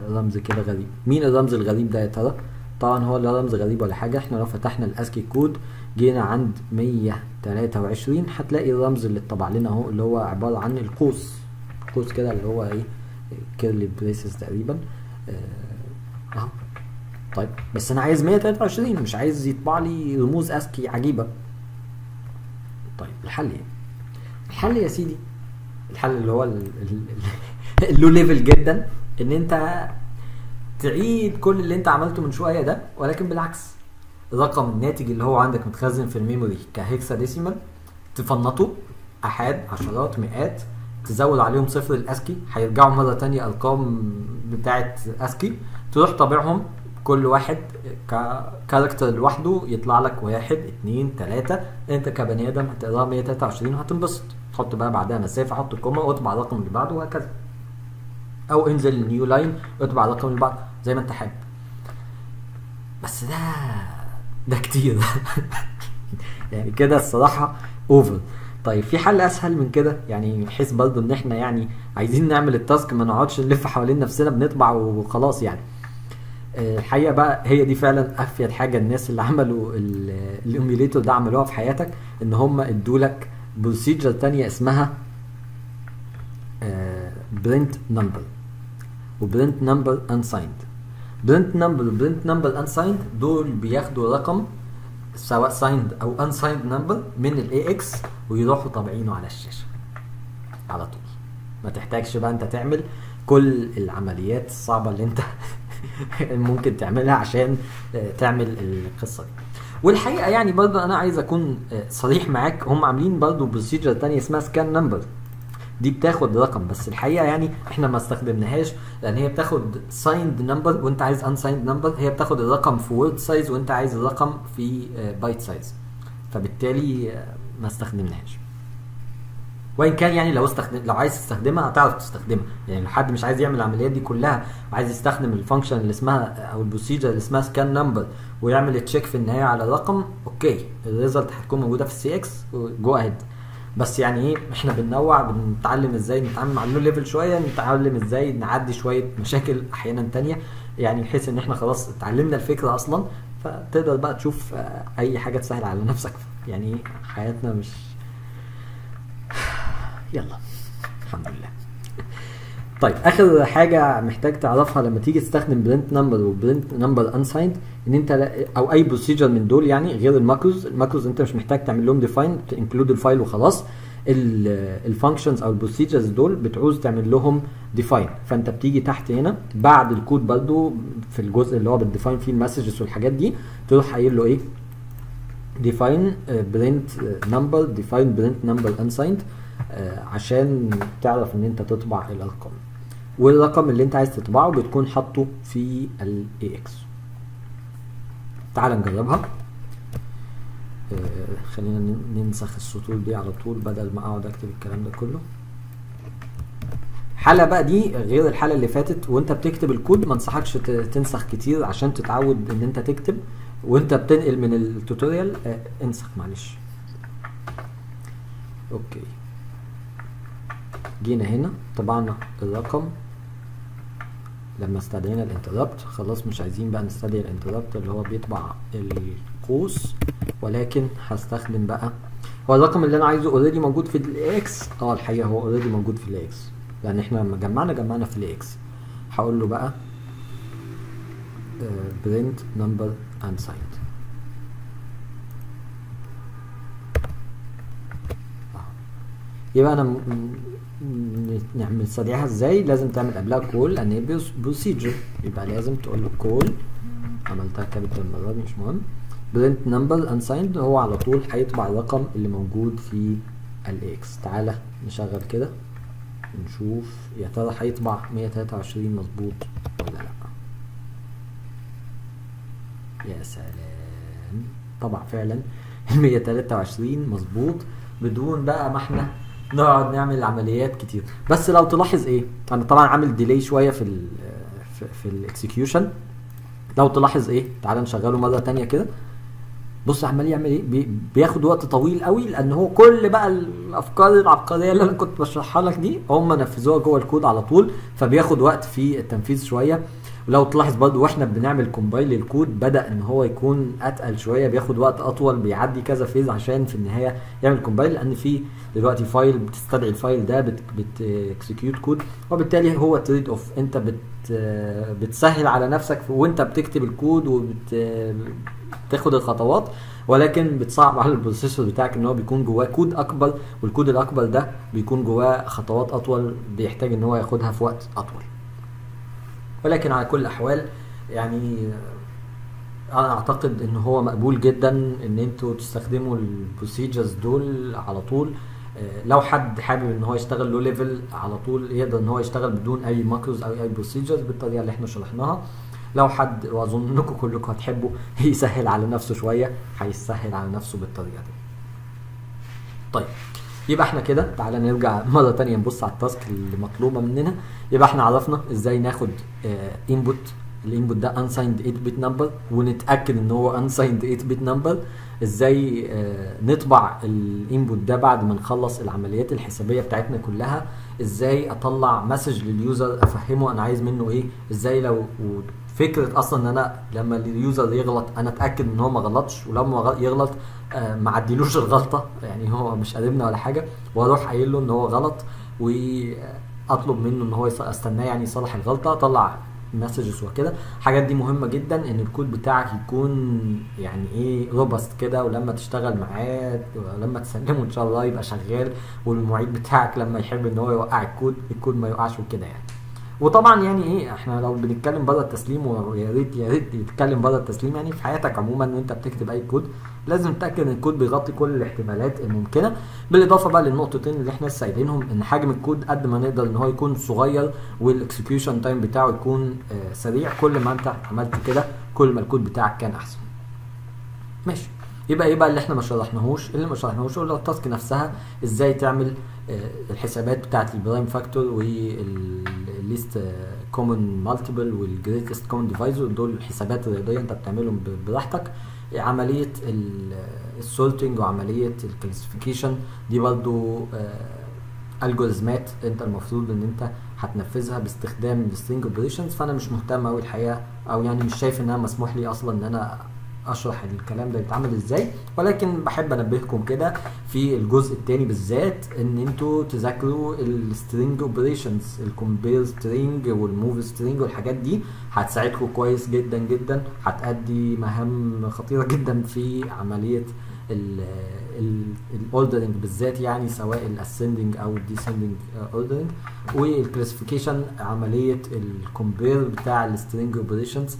رمز كده غريب. مين الرمز الغريب ده يا ترى؟ طبعا هو لا رمز غريب ولا حاجة. إحنا لو فتحنا ال ASCII code جينا عند 123 هتلاقي الرمز اللي اتطبع لنا اهو اللي هو عبارة عن القوس. قوس كده اللي هو إيه curly braces تقريبا. آه، اهو. طيب بس أنا عايز 123 مش عايز يطبع لي رموز ASCII عجيبة. طيب الحل إيه؟ الحل يا سيدي الحل اللي هو ال- ال- ال low level جدا إن أنت تعيد كل اللي أنت عملته من شوية ده ولكن بالعكس. الرقم الناتج اللي هو عندك متخزن في ال memory ك hexadecimal تفنطه أحاد عشرات مئات تزود عليهم صفر ال ASCII هيرجعوا مرة تانية أرقام بتاعه ASCII تروح طابعهم كل واحد ك character لوحده يطلع لك واحد اتنين تلاتة. أنت كبني آدم هتقراها 123 وهتنبسط. تحط بقى بعدها مسافة حط comma واطبع الرقم اللي بعده وهكذا. أو انزل ال new line واطبع الرقم اللي بعده زي ما أنت حابب. بس ده ده كتير. يعني كده الصراحة over طيب في حل أسهل من كده؟ يعني بحيث برضه إن إحنا يعني عايزين نعمل ال task ما نقعدش نلف حوالين نفسنا بنطبع وخلاص يعني. آه، الحقيقة بقى هي دي فعلا أفيد حاجة الناس اللي عملوا ال- ال emulator ده عملوها في حياتك إن هم ادوا لك procedure تانية اسمها print number و print number unsigned print number و print number unsigned دول بياخدوا رقم سواء signed أو unsigned number من ال AX ويروحوا طابعينه على الشاشة. على طول. ما تحتاجش بقى أنت تعمل كل العمليات الصعبة اللي أنت ممكن تعملها عشان آه، تعمل القصة دي. والحقيقة يعني برضه أنا عايز أكون آه، صريح معاك. هم عاملين برضه procedure تانية اسمها scan number دي بتاخد رقم بس الحقيقة يعني إحنا ما استخدمناهاش لأن هي بتاخد signed number وانت عايز unsigned number هي بتاخد الرقم في word size وانت عايز الرقم في byte size فبالتالي آه، ما استخدمناهاش. وإن كان يعني لو استخدم لو عايز تستخدمها هتعرف تستخدمها. يعني لو حد مش عايز يعمل العمليات دي كلها وعايز يستخدم ال function اللي اسمها أو ال procedure اللي اسمها scan number ويعمل check في النهاية على الرقم okay ال result هتكون موجودة في ال CX go ahead بس يعني إيه إحنا بننوع بنتعلم إزاي نتعامل مع ال low level شوية نتعلم إزاي نعدي شوية مشاكل أحيانا تانية يعني بحيث إن إحنا خلاص اتعلمنا الفكرة أصلا فتقدر بقى تشوف آه، أي حاجة تسهل على نفسك. يعني حياتنا مش يلا الحمد لله. طيب آخر حاجة محتاج تعرفها لما تيجي تستخدم print number و print number unsigned إن أنت أو أي procedure من دول يعني غير ال macros ال macros أنت مش محتاج تعمل لهم define include ال file وخلاص. ال functions أو ال procedures دول بتعوز تعمل لهم define فأنت بتيجي تحت هنا بعد الكود برضو في الجزء اللي هو بت define فيه ال messages والحاجات دي تروح قايل له إيه؟ uh, number define print number unsigned uh, عشان تعرف إن أنت تطبع الأرقام. والرقم اللي انت عايز تطبعه بتكون حاطه في ال AX تعال نجربها. uh, خلينا ننسخ السطور دي على طول بدل ما اقعد اكتب الكلام ده كله. الحالة بقى دي غير الحالة اللي فاتت وانت بتكتب الكود ما انصحكش تنسخ كتير عشان تتعود ان انت تكتب. وانت بتنقل من ال tutorial آه، انسخ معلش. okay. جينا هنا طبعنا الرقم. لما استدعينا ال interrupt خلاص مش عايزين بقى نستدعي ال interrupt اللي هو بيطبع القوس ولكن هستخدم بقى هو الرقم اللي أنا عايزه already موجود في ال AX آه الحقيقة هو already موجود في ال AX لأن إحنا لما جمعنا جمعنا في ال AX هقول له بقى print number unsigned آه. يبقى أنا نعمل نستدعيها إزاي؟ لازم تعمل قبلها call any procedure يبقى لازم تقول له call عملتها capital المره دي مش مهم. print number unsigned هو على طول هيطبع الرقم اللي موجود في ال AX تعالى نشغل كده. نشوف يا ترى هيطبع 123 مظبوط ولا لأ. يا سلام. طبعا فعلا ال 123 مظبوط. بدون بقى ما إحنا نقعد نعمل عمليات كتير. بس لو تلاحظ إيه أنا طبعا عامل delay شوية في ال في, في ال execution لو تلاحظ إيه تعال نشغله مرة تانية كده. بص عمال يعمل إيه بي بياخد وقت طويل قوي لأن هو كل بقى الأفكار العبقرية اللي أنا كنت بشرحها لك دي هم نفذوها جوه الكود على طول فبياخد وقت في التنفيذ شوية. ولو تلاحظ برضو وإحنا بنعمل compile لل code بدأ إن هو يكون أتقل شوية بياخد وقت أطول بيعدي كذا phase عشان في النهاية يعمل compile لأن في دلوقتي file بتستدعي ال file ده بت بت execute code وبالتالي هو trade off أنت بت بتسهل على نفسك وأنت بتكتب الكود وبت تاخد الخطوات ولكن بتصعب على ال processor بتاعك إن هو بيكون جواه كود أكبر والكود الأكبر ده بيكون جواه خطوات أطول بيحتاج إن هو ياخدها في وقت أطول. ولكن على كل الأحوال يعني أنا أعتقد إن هو مقبول جدا إن أنتوا تستخدموا ال procedures دول على طول. لو حد حابب إن هو يشتغل low level على طول يقدر إن هو يشتغل بدون أي macros أو أي procedures بالطريقة اللي إحنا شرحناها. لو حد وأظن إنكم كلكم هتحبوا يسهل على نفسه شوية هيسهل على نفسه بالطريقة دي. طيب. يبقى إحنا كده تعالى نرجع مرة تانية نبص على ال task اللي مطلوبه مننا. يبقى إحنا عرفنا إزاي ناخد input ال input ده unsigned 8 bit number ونتأكد ان هو unsigned 8 bit number إزاي آه نطبع ال input ده بعد ما نخلص العمليات الحسابية بتاعتنا كلها. إزاي اطلع message لل user افهمه أنا عايز منه إيه. إزاي لو فكرة أصلا إن أنا لما ال user يغلط أنا أتأكد إن هو ما غلطش ولما يغلط آه ما عديلوش الغلطة. يعني هو مش قريبنا ولا حاجة وأروح قايل له إن هو غلط واطلب منه إن هو أستناه يعني يصلح الغلطة أطلع messages وكده. الحاجات دي مهمة جدا إن الكود بتاعك يكون يعني إيه robust كده ولما تشتغل معاه ولما تسلمه إن شاء الله يبقى شغال والمعيد بتاعك لما يحب إن هو يوقع ال code ال code ما يوقعش وكده يعني. وطبعا يعني إيه إحنا لو بنتكلم بره التسليم ويا ريت يا ريت تتكلم بره التسليم يعني في حياتك عموما وانت بتكتب أي كود. لازم تتأكد إن الكود بيغطي كل الاحتمالات الممكنة. بالإضافة بقى للنقطتين اللي إحنا لسه قايلينهم إن حجم الكود قد ما نقدر إن هو يكون صغير وال execution time بتاعه يكون آه سريع. كل ما أنت عملت كده كل ما الكود بتاعك كان أحسن. ماشي. يبقى إيه بقى اللي إحنا ما شرحناهوش؟ اللي ما شرحناهوش هو ال task نفسها إزاي تعمل الحسابات بتاعه ال prime factor وال least common multiple وال greatest common divisor دول حسابات رياضية انت بتعملهم براحتك. عملية ال sorting وعملية ال classification دي برضو algorithmات انت المفروض ان انت هتنفذها باستخدام ال string operations فأنا مش مهتم قوي الحقيقة أو يعني مش شايف ان أنا مسموح لي أصلا إن أنا أشرح الكلام ده بيتعمل إزاي ولكن بحب أنبهكم كده في الجزء الثاني بالذات إن أنتوا تذاكروا ال string operations ال compare string وال move string والحاجات دي هتساعدكم كويس جدا جدا هتأدي مهام خطيرة جدا في عملية ال ordering بالذات يعني سواء ال ascending أو ال descending ordering وال classification عملية ال compare بتاع ال string operations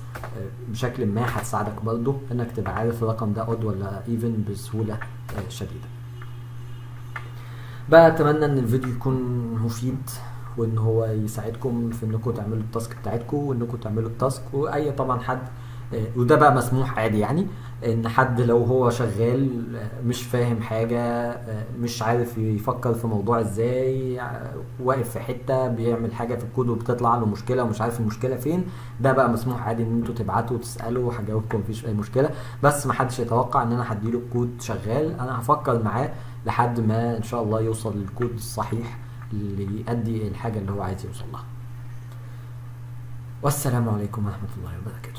بشكل ما هتساعدك برضو إنك تبقى عارف الرقم ده odd ولا even بسهولة آه، شديدة. بقى أتمنى إن الفيديو يكون مفيد وإن هو يساعدكم في إنكم تعملوا ال task بتاعتكم وإنكم تعملوا ال task وأي طبعا حد آه، وده بقى مسموح عادي يعني. إن حد لو هو شغال مش فاهم حاجة مش عارف يفكر في موضوع إزاي واقف في حتة بيعمل حاجة في الكود وبتطلع له مشكلة ومش عارف المشكلة فين ده بقى مسموح عادي إن أنتوا تبعتوا وتسألوا هجاوبكم مفيش أي مشكلة. بس محدش يتوقع إن أنا هديله الكود شغال. أنا هفكر معاه لحد ما إن شاء الله يوصل للكود الصحيح اللي يؤدي الحاجة اللي هو عايز يوصل لها. والسلام عليكم ورحمة الله وبركاته.